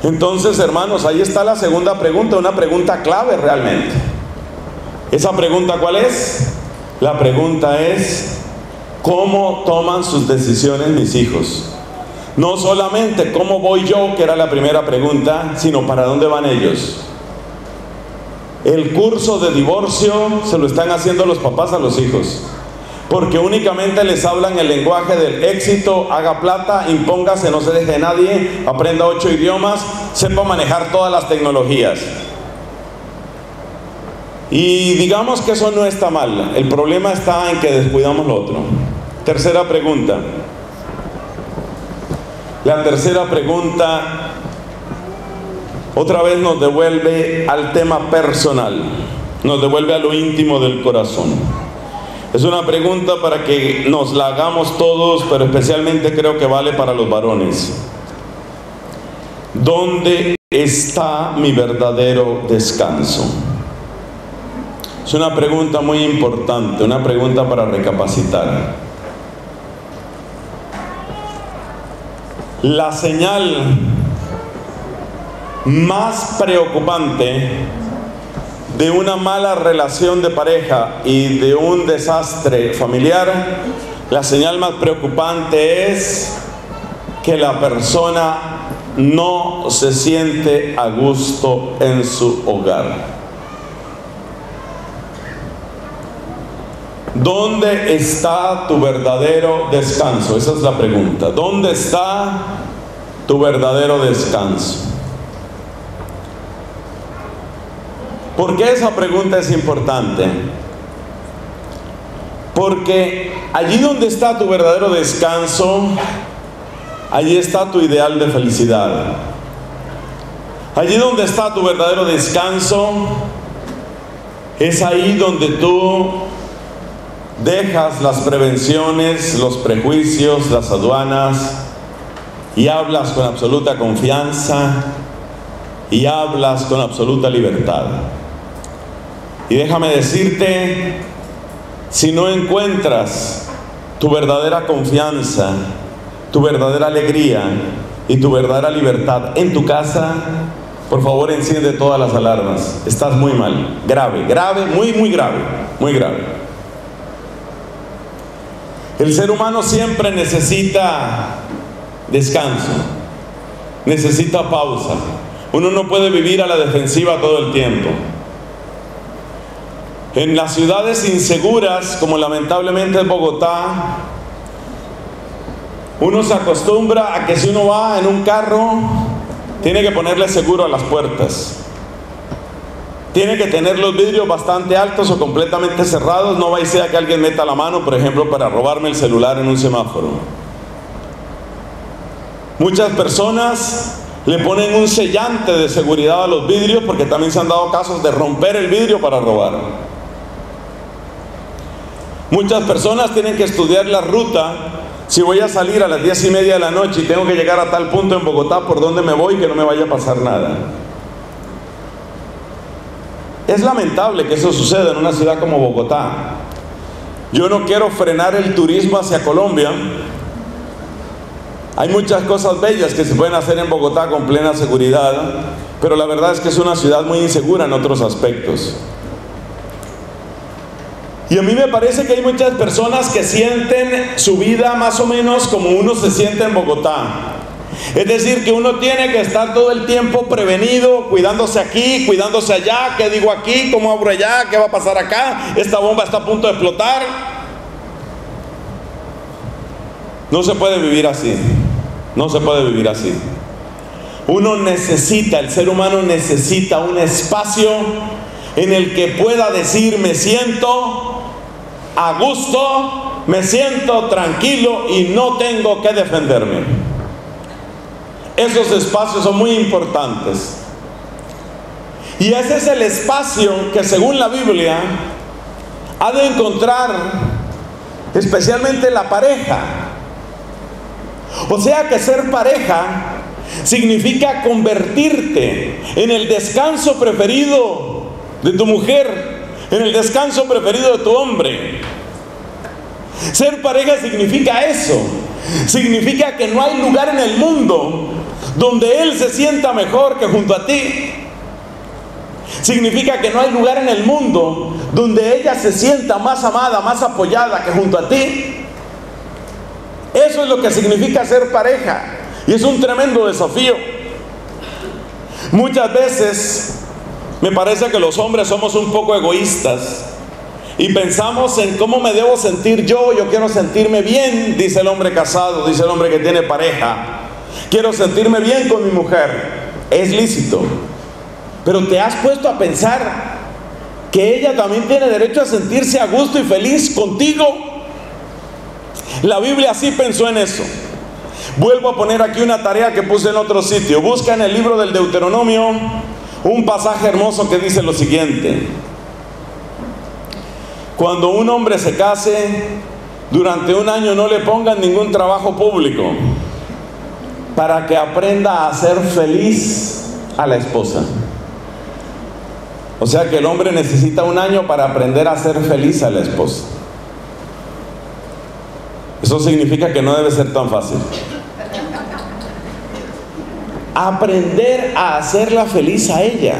Entonces, hermanos, ahí está la segunda pregunta, una pregunta clave realmente. ¿Esa pregunta cuál es? La pregunta es, ¿cómo toman sus decisiones mis hijos? No solamente cómo voy yo, que era la primera pregunta, sino para dónde van ellos. El curso de divorcio se lo están haciendo los papás a los hijos. Porque únicamente les hablan el lenguaje del éxito, haga plata, impóngase, no se deje nadie, aprenda ocho idiomas, sepa manejar todas las tecnologías. Y digamos que eso no está mal. El problema está en que descuidamos lo otro. Tercera pregunta. La tercera pregunta otra vez nos devuelve al tema personal, nos devuelve a lo íntimo del corazón. Es una pregunta para que nos la hagamos todos, pero especialmente creo que vale para los varones. ¿Dónde está mi verdadero descanso? Es una pregunta muy importante, una pregunta para recapacitar. La señal más preocupante de una mala relación de pareja y de un desastre familiar, la señal más preocupante es que la persona no se siente a gusto en su hogar. ¿Dónde está tu verdadero descanso? Esa es la pregunta. ¿Dónde está tu verdadero descanso? ¿Por qué esa pregunta es importante? Porque allí donde está tu verdadero descanso, allí está tu ideal de felicidad. Allí donde está tu verdadero descanso, es ahí donde tú dejas las prevenciones, los prejuicios, las aduanas y hablas con absoluta confianza y hablas con absoluta libertad. Y déjame decirte, si no encuentras tu verdadera confianza, tu verdadera alegría y tu verdadera libertad en tu casa, por favor enciende todas las alarmas. Estás muy mal, grave, grave, muy, muy grave, muy grave. El ser humano siempre necesita descanso, necesita pausa. Uno no puede vivir a la defensiva todo el tiempo. En las ciudades inseguras, como lamentablemente es Bogotá, uno se acostumbra a que si uno va en un carro, tiene que ponerle seguro a las puertas. Tiene que tener los vidrios bastante altos o completamente cerrados. No va a que alguien meta la mano, por ejemplo, para robarme el celular en un semáforo. Muchas personas le ponen un sellante de seguridad a los vidrios porque también se han dado casos de romper el vidrio para robar. Muchas personas tienen que estudiar la ruta. Si voy a salir a las diez y media de la noche y tengo que llegar a tal punto en Bogotá por donde me voy que no me vaya a pasar nada. Es lamentable que eso suceda en una ciudad como Bogotá. Yo no quiero frenar el turismo hacia Colombia. Hay muchas cosas bellas que se pueden hacer en Bogotá con plena seguridad, pero la verdad es que es una ciudad muy insegura en otros aspectos. Y a mí me parece que hay muchas personas que sienten su vida más o menos como uno se siente en Bogotá. Es decir, que uno tiene que estar todo el tiempo prevenido, cuidándose aquí, cuidándose allá, qué digo aquí, cómo abro allá, qué va a pasar acá, esta bomba está a punto de explotar. No se puede vivir así, no se puede vivir así. Uno necesita, el ser humano necesita un espacio en el que pueda decir me siento a gusto, me siento tranquilo y no tengo que defenderme. Esos espacios son muy importantes. Y ese es el espacio que según la Biblia ha de encontrar especialmente la pareja. O sea que ser pareja significa convertirte en el descanso preferido de tu mujer, en el descanso preferido de tu hombre. Ser pareja significa eso. Significa que no hay lugar en el mundo donde él se sienta mejor que junto a ti. Significa que no hay lugar en el mundo donde ella se sienta más amada, más apoyada que junto a ti. Eso es lo que significa ser pareja. Y es un tremendo desafío. Muchas veces me parece que los hombres somos un poco egoístas y pensamos en cómo me debo sentir yo, yo quiero sentirme bien, dice el hombre casado, dice el hombre que tiene pareja, quiero sentirme bien con mi mujer, es lícito, pero te has puesto a pensar que ella también tiene derecho a sentirse a gusto y feliz contigo. La Biblia sí pensó en eso. Vuelvo a poner aquí una tarea que puse en otro sitio. Busca en el libro del Deuteronomio un pasaje hermoso que dice lo siguiente. Cuando un hombre se case, durante un año no le pongan ningún trabajo público para que aprenda a ser feliz a la esposa. O sea que el hombre necesita un año para aprender a ser feliz a la esposa. Eso significa que no debe ser tan fácil. Aprender a hacerla feliz a ella.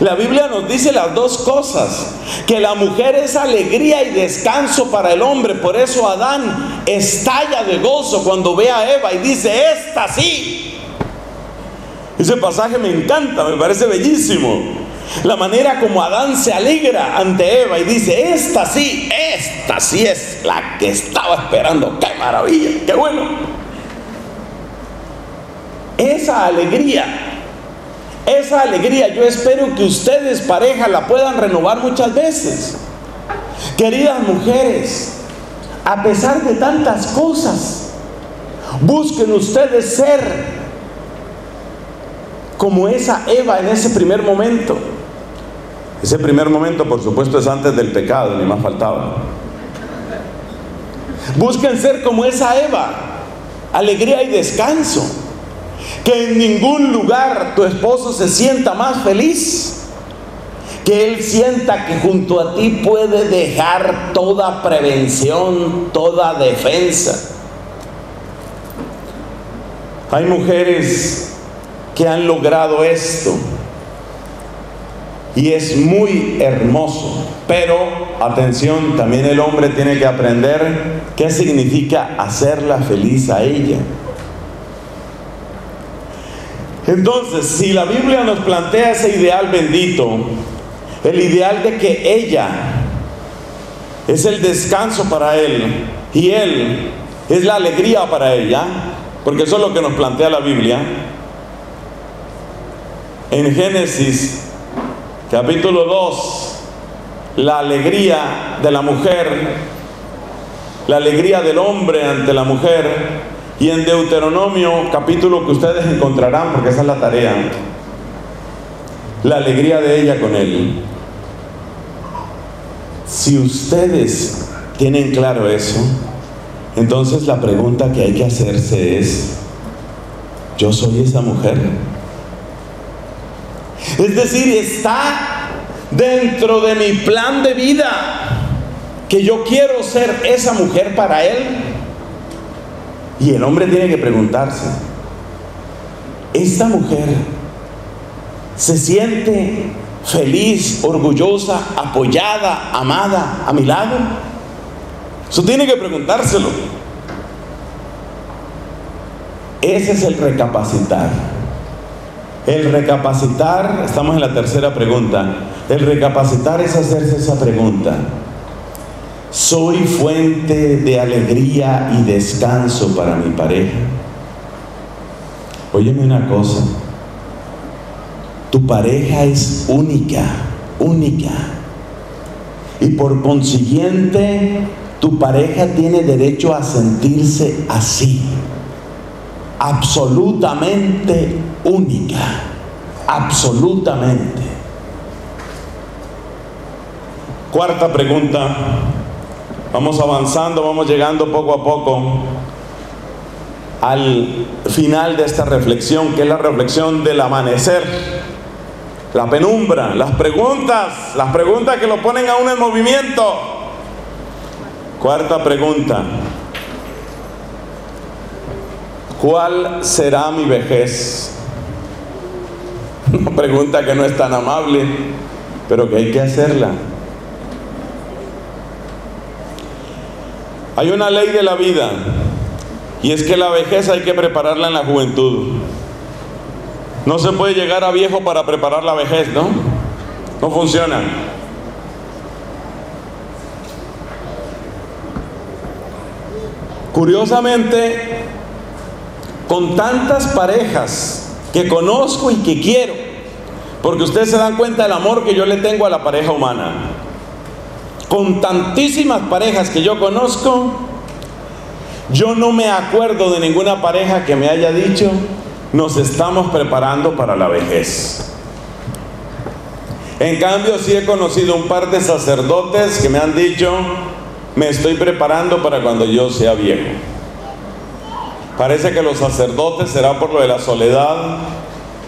La Biblia nos dice las dos cosas, que la mujer es alegría y descanso para el hombre, por eso Adán estalla de gozo cuando ve a Eva y dice, esta sí. Ese pasaje me encanta, me parece bellísimo. La manera como Adán se alegra ante Eva y dice, esta sí, esta sí es la que estaba esperando, qué maravilla, qué bueno. Esa alegría esa alegría yo espero que ustedes pareja la puedan renovar muchas veces. Queridas mujeres, a pesar de tantas cosas, busquen ustedes ser como esa Eva en ese primer momento. Ese primer momento, por supuesto, es antes del pecado, ni más faltaba. Busquen ser como esa Eva, alegría y descanso que en ningún lugar tu esposo se sienta más feliz. Que él sienta que junto a ti puede dejar toda prevención, toda defensa. Hay mujeres que han logrado esto y es muy hermoso. Pero, atención, también el hombre tiene que aprender qué significa hacerla feliz a ella. Entonces, si la Biblia nos plantea ese ideal bendito, el ideal de que ella es el descanso para él y él es la alegría para ella, porque eso es lo que nos plantea la Biblia, en Génesis capítulo 2, la alegría de la mujer, la alegría del hombre ante la mujer, y en Deuteronomio, capítulo que ustedes encontrarán, porque esa es la tarea, la alegría de ella con él. Si ustedes tienen claro eso, entonces la pregunta que hay que hacerse es, ¿yo soy esa mujer? Es decir, está dentro de mi plan de vida que yo quiero ser esa mujer para él. Y el hombre tiene que preguntarse, ¿esta mujer se siente feliz, orgullosa, apoyada, amada a mi lado? Eso tiene que preguntárselo. Ese es el recapacitar. El recapacitar, estamos en la tercera pregunta, el recapacitar es hacerse esa pregunta. Soy fuente de alegría y descanso para mi pareja. Óyeme una cosa. Tu pareja es única, única. Y por consiguiente, tu pareja tiene derecho a sentirse así. Absolutamente única. Absolutamente. Cuarta pregunta. Vamos avanzando, vamos llegando poco a poco al final de esta reflexión, que es la reflexión del amanecer, la penumbra, las preguntas, las preguntas que lo ponen a uno en movimiento. Cuarta pregunta. ¿Cuál será mi vejez? Una pregunta que no es tan amable, pero que hay que hacerla. Hay una ley de la vida y es que la vejez hay que prepararla en la juventud. No se puede llegar a viejo para preparar la vejez, ¿no? No funciona. Curiosamente, con tantas parejas que conozco y que quiero, porque ustedes se dan cuenta del amor que yo le tengo a la pareja humana, con tantísimas parejas que yo conozco, yo no me acuerdo de ninguna pareja que me haya dicho, nos estamos preparando para la vejez. En cambio, sí he conocido un par de sacerdotes que me han dicho, me estoy preparando para cuando yo sea viejo. Parece que los sacerdotes, será por lo de la soledad,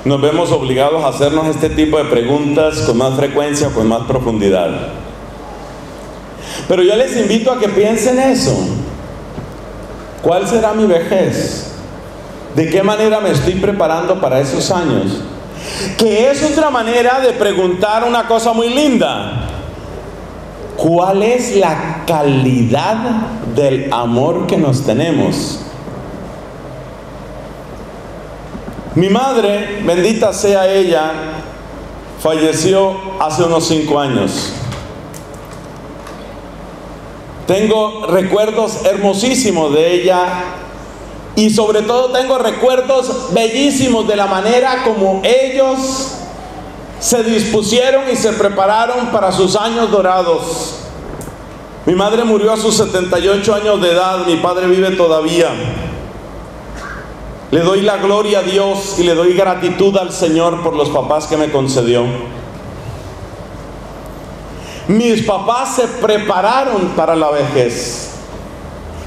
nos vemos obligados a hacernos este tipo de preguntas con más frecuencia, con más profundidad. Pero yo les invito a que piensen eso. ¿Cuál será mi vejez? ¿De qué manera me estoy preparando para esos años? Que es otra manera de preguntar una cosa muy linda. ¿Cuál es la calidad del amor que nos tenemos? Mi madre, bendita sea ella, falleció hace unos cinco años. Tengo recuerdos hermosísimos de ella y sobre todo tengo recuerdos bellísimos de la manera como ellos se dispusieron y se prepararon para sus años dorados. Mi madre murió a sus 78 años de edad, mi padre vive todavía. Le doy la gloria a Dios y le doy gratitud al Señor por los papás que me concedió. Mis papás se prepararon para la vejez.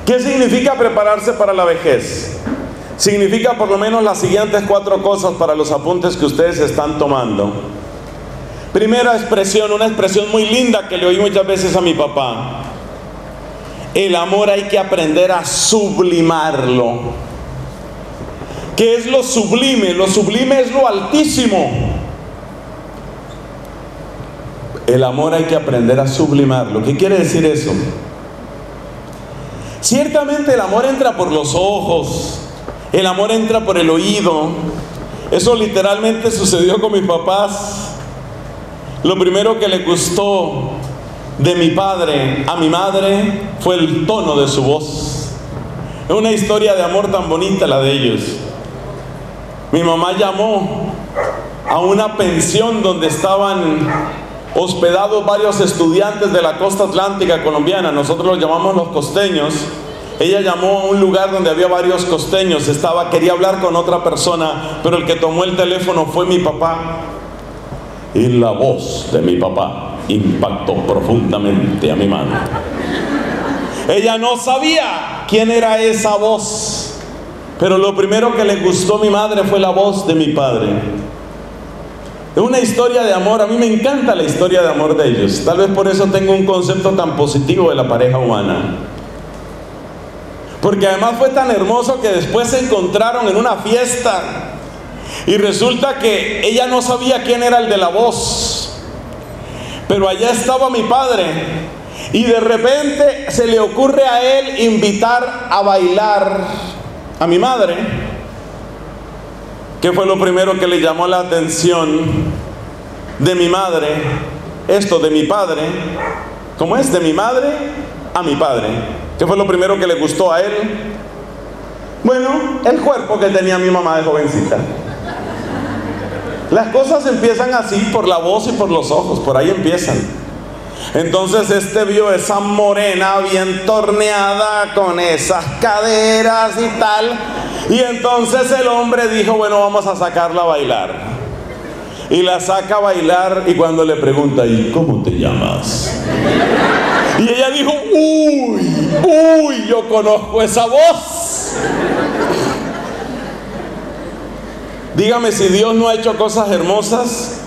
¿Qué significa prepararse para la vejez? Significa por lo menos las siguientes cuatro cosas para los apuntes que ustedes están tomando. Primera expresión, una expresión muy linda que le oí muchas veces a mi papá. El amor hay que aprender a sublimarlo. ¿Qué es lo sublime? Lo sublime es lo altísimo. El amor hay que aprender a sublimarlo. ¿Qué quiere decir eso? Ciertamente el amor entra por los ojos, el amor entra por el oído. Eso literalmente sucedió con mis papás. Lo primero que le gustó de mi padre a mi madre fue el tono de su voz. Es una historia de amor tan bonita la de ellos. Mi mamá llamó a una pensión donde estaban hospedados varios estudiantes de la costa atlántica colombiana, nosotros los llamamos los costeños. Ella llamó a un lugar donde había varios costeños, estaba quería hablar con otra persona, pero el que tomó el teléfono fue mi papá. Y la voz de mi papá impactó profundamente a mi madre. Ella no sabía quién era esa voz, pero lo primero que le gustó a mi madre fue la voz de mi padre. Es una historia de amor, a mí me encanta la historia de amor de ellos. Tal vez por eso tengo un concepto tan positivo de la pareja humana. Porque además fue tan hermoso que después se encontraron en una fiesta y resulta que ella no sabía quién era el de la voz. Pero allá estaba mi padre y de repente se le ocurre a él invitar a bailar a mi madre. ¿Qué fue lo primero que le llamó la atención de mi madre? Esto de mi padre. ¿Cómo es? De mi madre a mi padre. ¿Qué fue lo primero que le gustó a él? Bueno, el cuerpo que tenía mi mamá de jovencita. Las cosas empiezan así por la voz y por los ojos, por ahí empiezan. Entonces este vio esa morena bien torneada con esas caderas y tal. Y entonces el hombre dijo, bueno, vamos a sacarla a bailar. Y la saca a bailar y cuando le pregunta, ¿y cómo te llamas? Y ella dijo, uy, uy, yo conozco esa voz. Dígame si Dios no ha hecho cosas hermosas.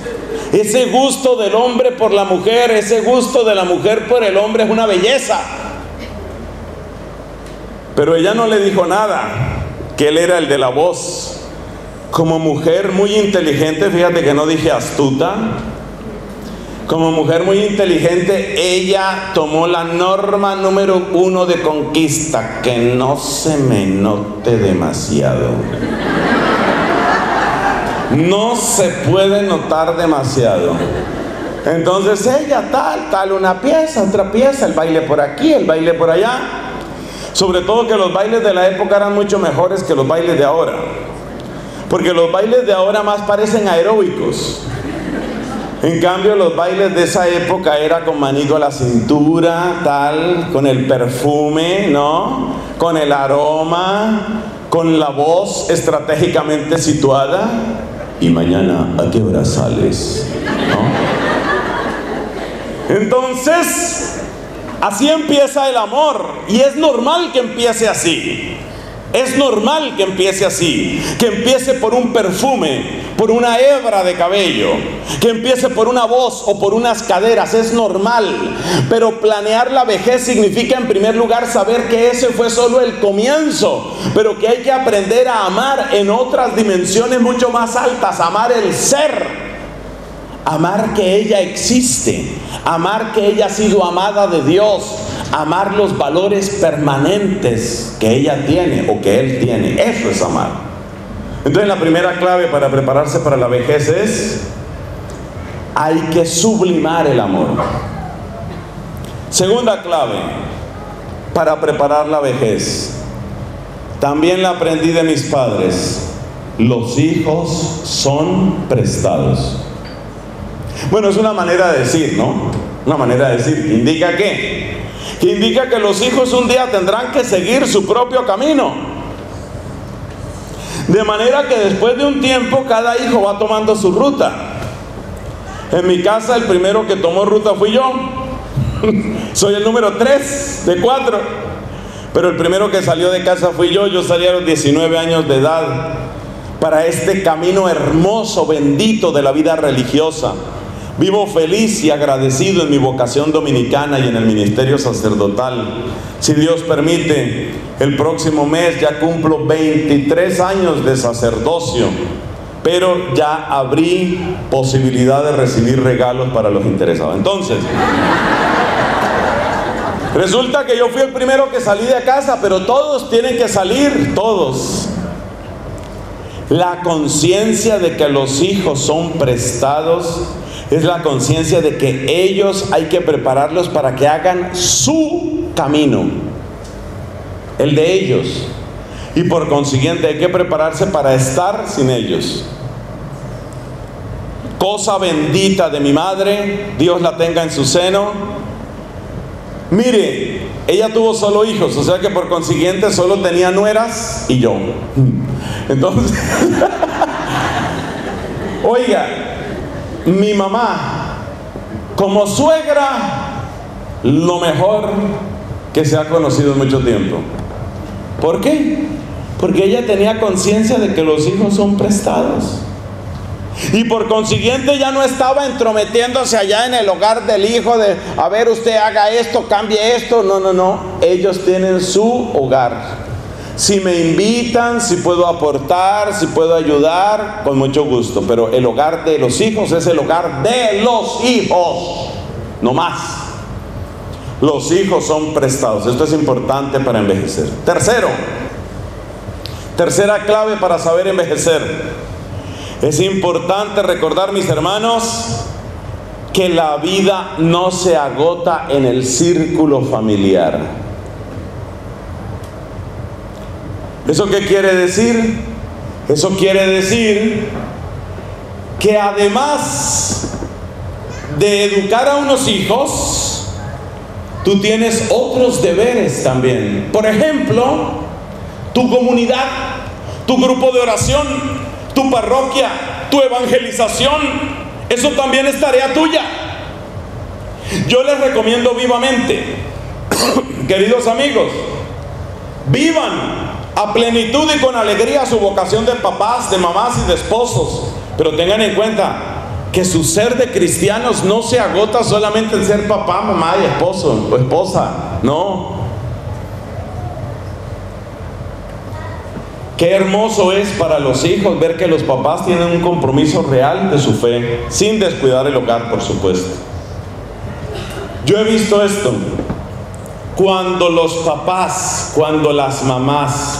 Ese gusto del hombre por la mujer, ese gusto de la mujer por el hombre es una belleza. Pero ella no le dijo nada, que él era el de la voz. Como mujer muy inteligente, fíjate que no dije astuta, como mujer muy inteligente, ella tomó la norma número uno de conquista, que no se me note demasiado. No se puede notar demasiado. Entonces ella tal, tal, una pieza, otra pieza, el baile por aquí, el baile por allá. Sobre todo que los bailes de la época eran mucho mejores que los bailes de ahora. Porque los bailes de ahora más parecen aeróbicos. En cambio, los bailes de esa época era con manito a la cintura, tal, con el perfume, ¿no? Con el aroma, con la voz estratégicamente situada. Y mañana, ¿a qué hora sales? Entonces, así empieza el amor. Y es normal que empiece así. Es normal que empiece así, que empiece por un perfume, por una hebra de cabello, que empiece por una voz o por unas caderas, es normal. Pero planear la vejez significa en primer lugar saber que ese fue solo el comienzo, pero que hay que aprender a amar en otras dimensiones mucho más altas, amar el ser. Amar que ella existe, amar que ella ha sido amada de Dios, amar los valores permanentes que ella tiene o que él tiene. Eso es amar. Entonces la primera clave para prepararse para la vejez es, hay que sublimar el amor. Segunda clave para preparar la vejez, también la aprendí de mis padres, los hijos son prestados. Bueno, es una manera de decir, ¿no? Una manera de decir, indica qué? Que indica que los hijos un día tendrán que seguir su propio camino. De manera que después de un tiempo cada hijo va tomando su ruta. En mi casa el primero que tomó ruta fui yo. Soy el número 3 de 4. Pero el primero que salió de casa fui yo. Yo salí a los 19 años de edad para este camino hermoso, bendito de la vida religiosa. Vivo feliz y agradecido en mi vocación dominicana y en el ministerio sacerdotal. Si Dios permite, el próximo mes ya cumplo 23 años de sacerdocio, pero ya abrí posibilidad de recibir regalos para los interesados. Entonces, resulta que yo fui el primero que salí de casa, pero todos tienen que salir, todos. La conciencia de que los hijos son prestados es la conciencia de que ellos hay que prepararlos para que hagan su camino el de ellos. Y por consiguiente hay que prepararse para estar sin ellos. Cosa bendita de mi madre, Dios la tenga en su seno. Mire, ella tuvo solo hijos, o sea que por consiguiente solo tenía nueras y yo. Entonces, oiga, mi mamá, como suegra, lo mejor que se ha conocido en mucho tiempo. ¿Por qué? Porque ella tenía conciencia de que los hijos son prestados. Y por consiguiente ya no estaba entrometiéndose allá en el hogar del hijo de, a ver, usted haga esto, cambie esto. No, no, no. Ellos tienen su hogar. Si me invitan, si puedo aportar, si puedo ayudar, con mucho gusto. Pero el hogar de los hijos es el hogar de los hijos. No más. Los hijos son prestados. Esto es importante para envejecer. Tercero, tercera clave para saber envejecer. Es importante recordar, mis hermanos, que la vida no se agota en el círculo familiar. ¿Eso qué quiere decir? Eso quiere decir que además de educar a unos hijos, tú tienes otros deberes también. Por ejemplo, tu comunidad, tu grupo de oración, tu parroquia, tu evangelización, eso también es tarea tuya. Yo les recomiendo vivamente, queridos amigos, vivan a plenitud y con alegría su vocación de papás, de mamás y de esposos, pero tengan en cuenta, que su ser de cristianos no se agota solamente en ser papá, mamá y esposo o esposa. No. Qué hermoso es para los hijos ver que los papás tienen un compromiso real de su fe, sin descuidar el hogar, por supuesto. Yo he visto esto. Cuando los papás, cuando las mamás,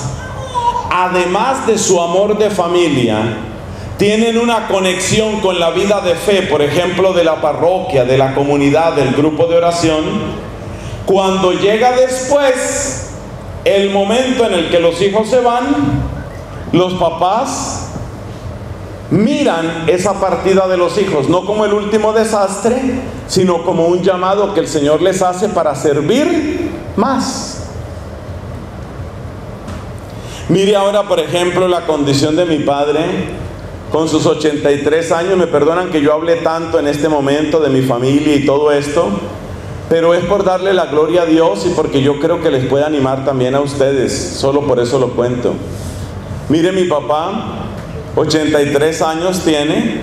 además de su amor de familia, tienen una conexión con la vida de fe, por ejemplo, de la parroquia, de la comunidad, del grupo de oración, cuando llega después el momento en el que los hijos se van, los papás miran esa partida de los hijos, no como el último desastre, sino como un llamado que el Señor les hace para servir más. Mire ahora, por ejemplo, la condición de mi padre con sus 83 años. Me perdonan que yo hable tanto en este momento de mi familia y todo esto, pero es por darle la gloria a Dios y porque yo creo que les puede animar también a ustedes. Solo por eso lo cuento. Mire mi papá, 83 años tiene,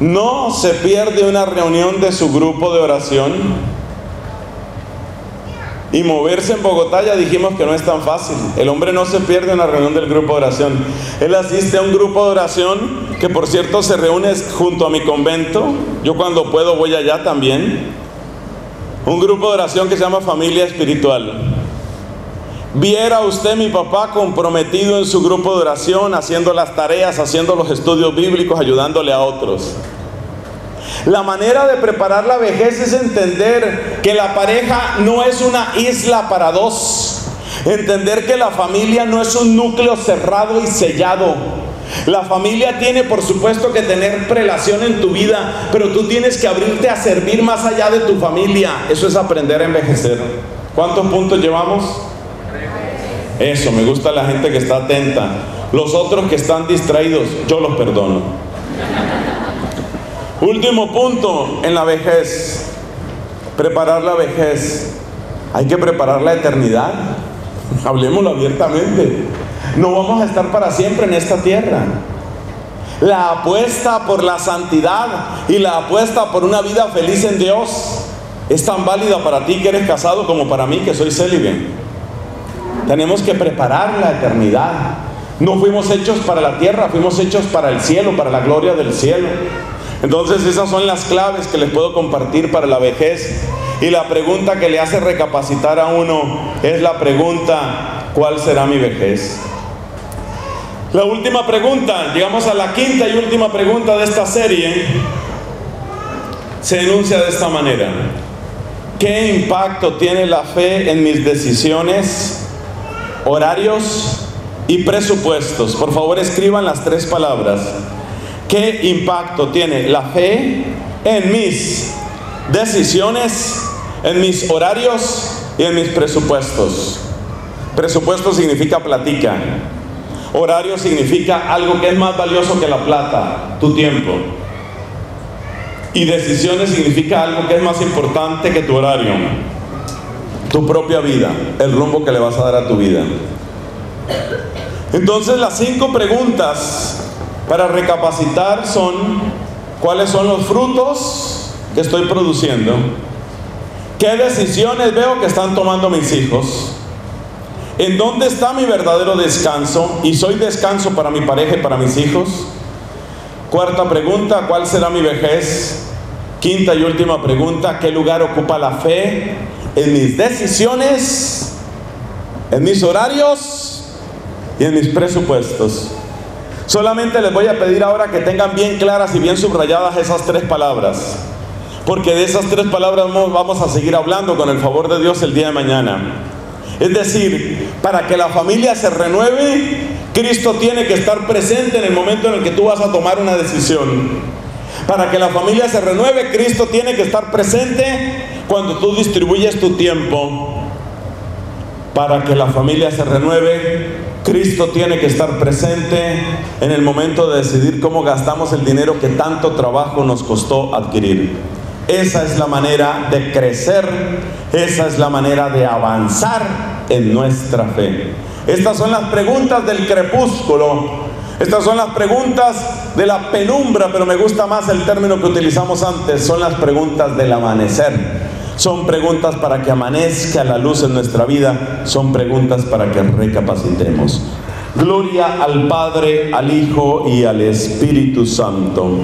no se pierde una reunión de su grupo de oración y moverse en Bogotá ya dijimos que no es tan fácil. El hombre no se pierde en la reunión del grupo de oración. Él asiste a un grupo de oración que por cierto se reúne junto a mi convento. Yo cuando puedo voy allá también. Un grupo de oración que se llama Familia Espiritual. Viera usted mi papá comprometido en su grupo de oración, haciendo las tareas, haciendo los estudios bíblicos, ayudándole a otros. La manera de preparar la vejez es entender que la pareja no es una isla para dos. Entender que la familia no es un núcleo cerrado y sellado. La familia tiene por supuesto que tener prelación en tu vida, pero tú tienes que abrirte a servir más allá de tu familia. Eso es aprender a envejecer. ¿Cuántos puntos llevamos? Eso, me gusta la gente que está atenta. Los otros que están distraídos, yo los perdono. Último punto en la vejez. Preparar la vejez. Hay que preparar la eternidad. Hablemoslo abiertamente. No vamos a estar para siempre en esta tierra. La apuesta por la santidad y la apuesta por una vida feliz en Dios es tan válida para ti que eres casado como para mí que soy célibe. Tenemos que preparar la eternidad. No fuimos hechos para la tierra, fuimos hechos para el cielo, para la gloria del cielo. Entonces esas son las claves que les puedo compartir para la vejez. Y la pregunta que le hace recapacitar a uno es la pregunta, ¿cuál será mi vejez? La última pregunta, llegamos a la quinta y última pregunta de esta serie, se enuncia de esta manera. ¿Qué impacto tiene la fe en mis decisiones, horarios y presupuestos? Por favor, escriban las tres palabras. ¿Qué impacto tiene la fe en mis decisiones, en mis horarios y en mis presupuestos? Presupuesto significa platica. Horario significa algo que es más valioso que la plata, tu tiempo. Y decisiones significa algo que es más importante que tu horario, tu propia vida, el rumbo que le vas a dar a tu vida. Entonces las cinco preguntas para recapacitar son cuáles son los frutos que estoy produciendo, qué decisiones veo que están tomando mis hijos, en dónde está mi verdadero descanso y soy descanso para mi pareja y para mis hijos. Cuarta pregunta, ¿cuál será mi vejez? Quinta y última pregunta, ¿qué lugar ocupa la fe en mis decisiones, en mis horarios y en mis presupuestos? Solamente les voy a pedir ahora que tengan bien claras y bien subrayadas esas tres palabras. Porque de esas tres palabras vamos a seguir hablando con el favor de Dios el día de mañana. Es decir, para que la familia se renueve, Cristo tiene que estar presente en el momento en el que tú vas a tomar una decisión. Para que la familia se renueve, Cristo tiene que estar presente cuando tú distribuyes tu tiempo. Para que la familia se renueve, Cristo tiene que estar presente en el momento de decidir cómo gastamos el dinero que tanto trabajo nos costó adquirir. Esa es la manera de crecer, esa es la manera de avanzar en nuestra fe. Estas son las preguntas del crepúsculo, estas son las preguntas de la penumbra, pero me gusta más el término que utilizamos antes, son las preguntas del amanecer. Son preguntas para que amanezca la luz en nuestra vida. Son preguntas para que recapacitemos. Gloria al Padre, al Hijo y al Espíritu Santo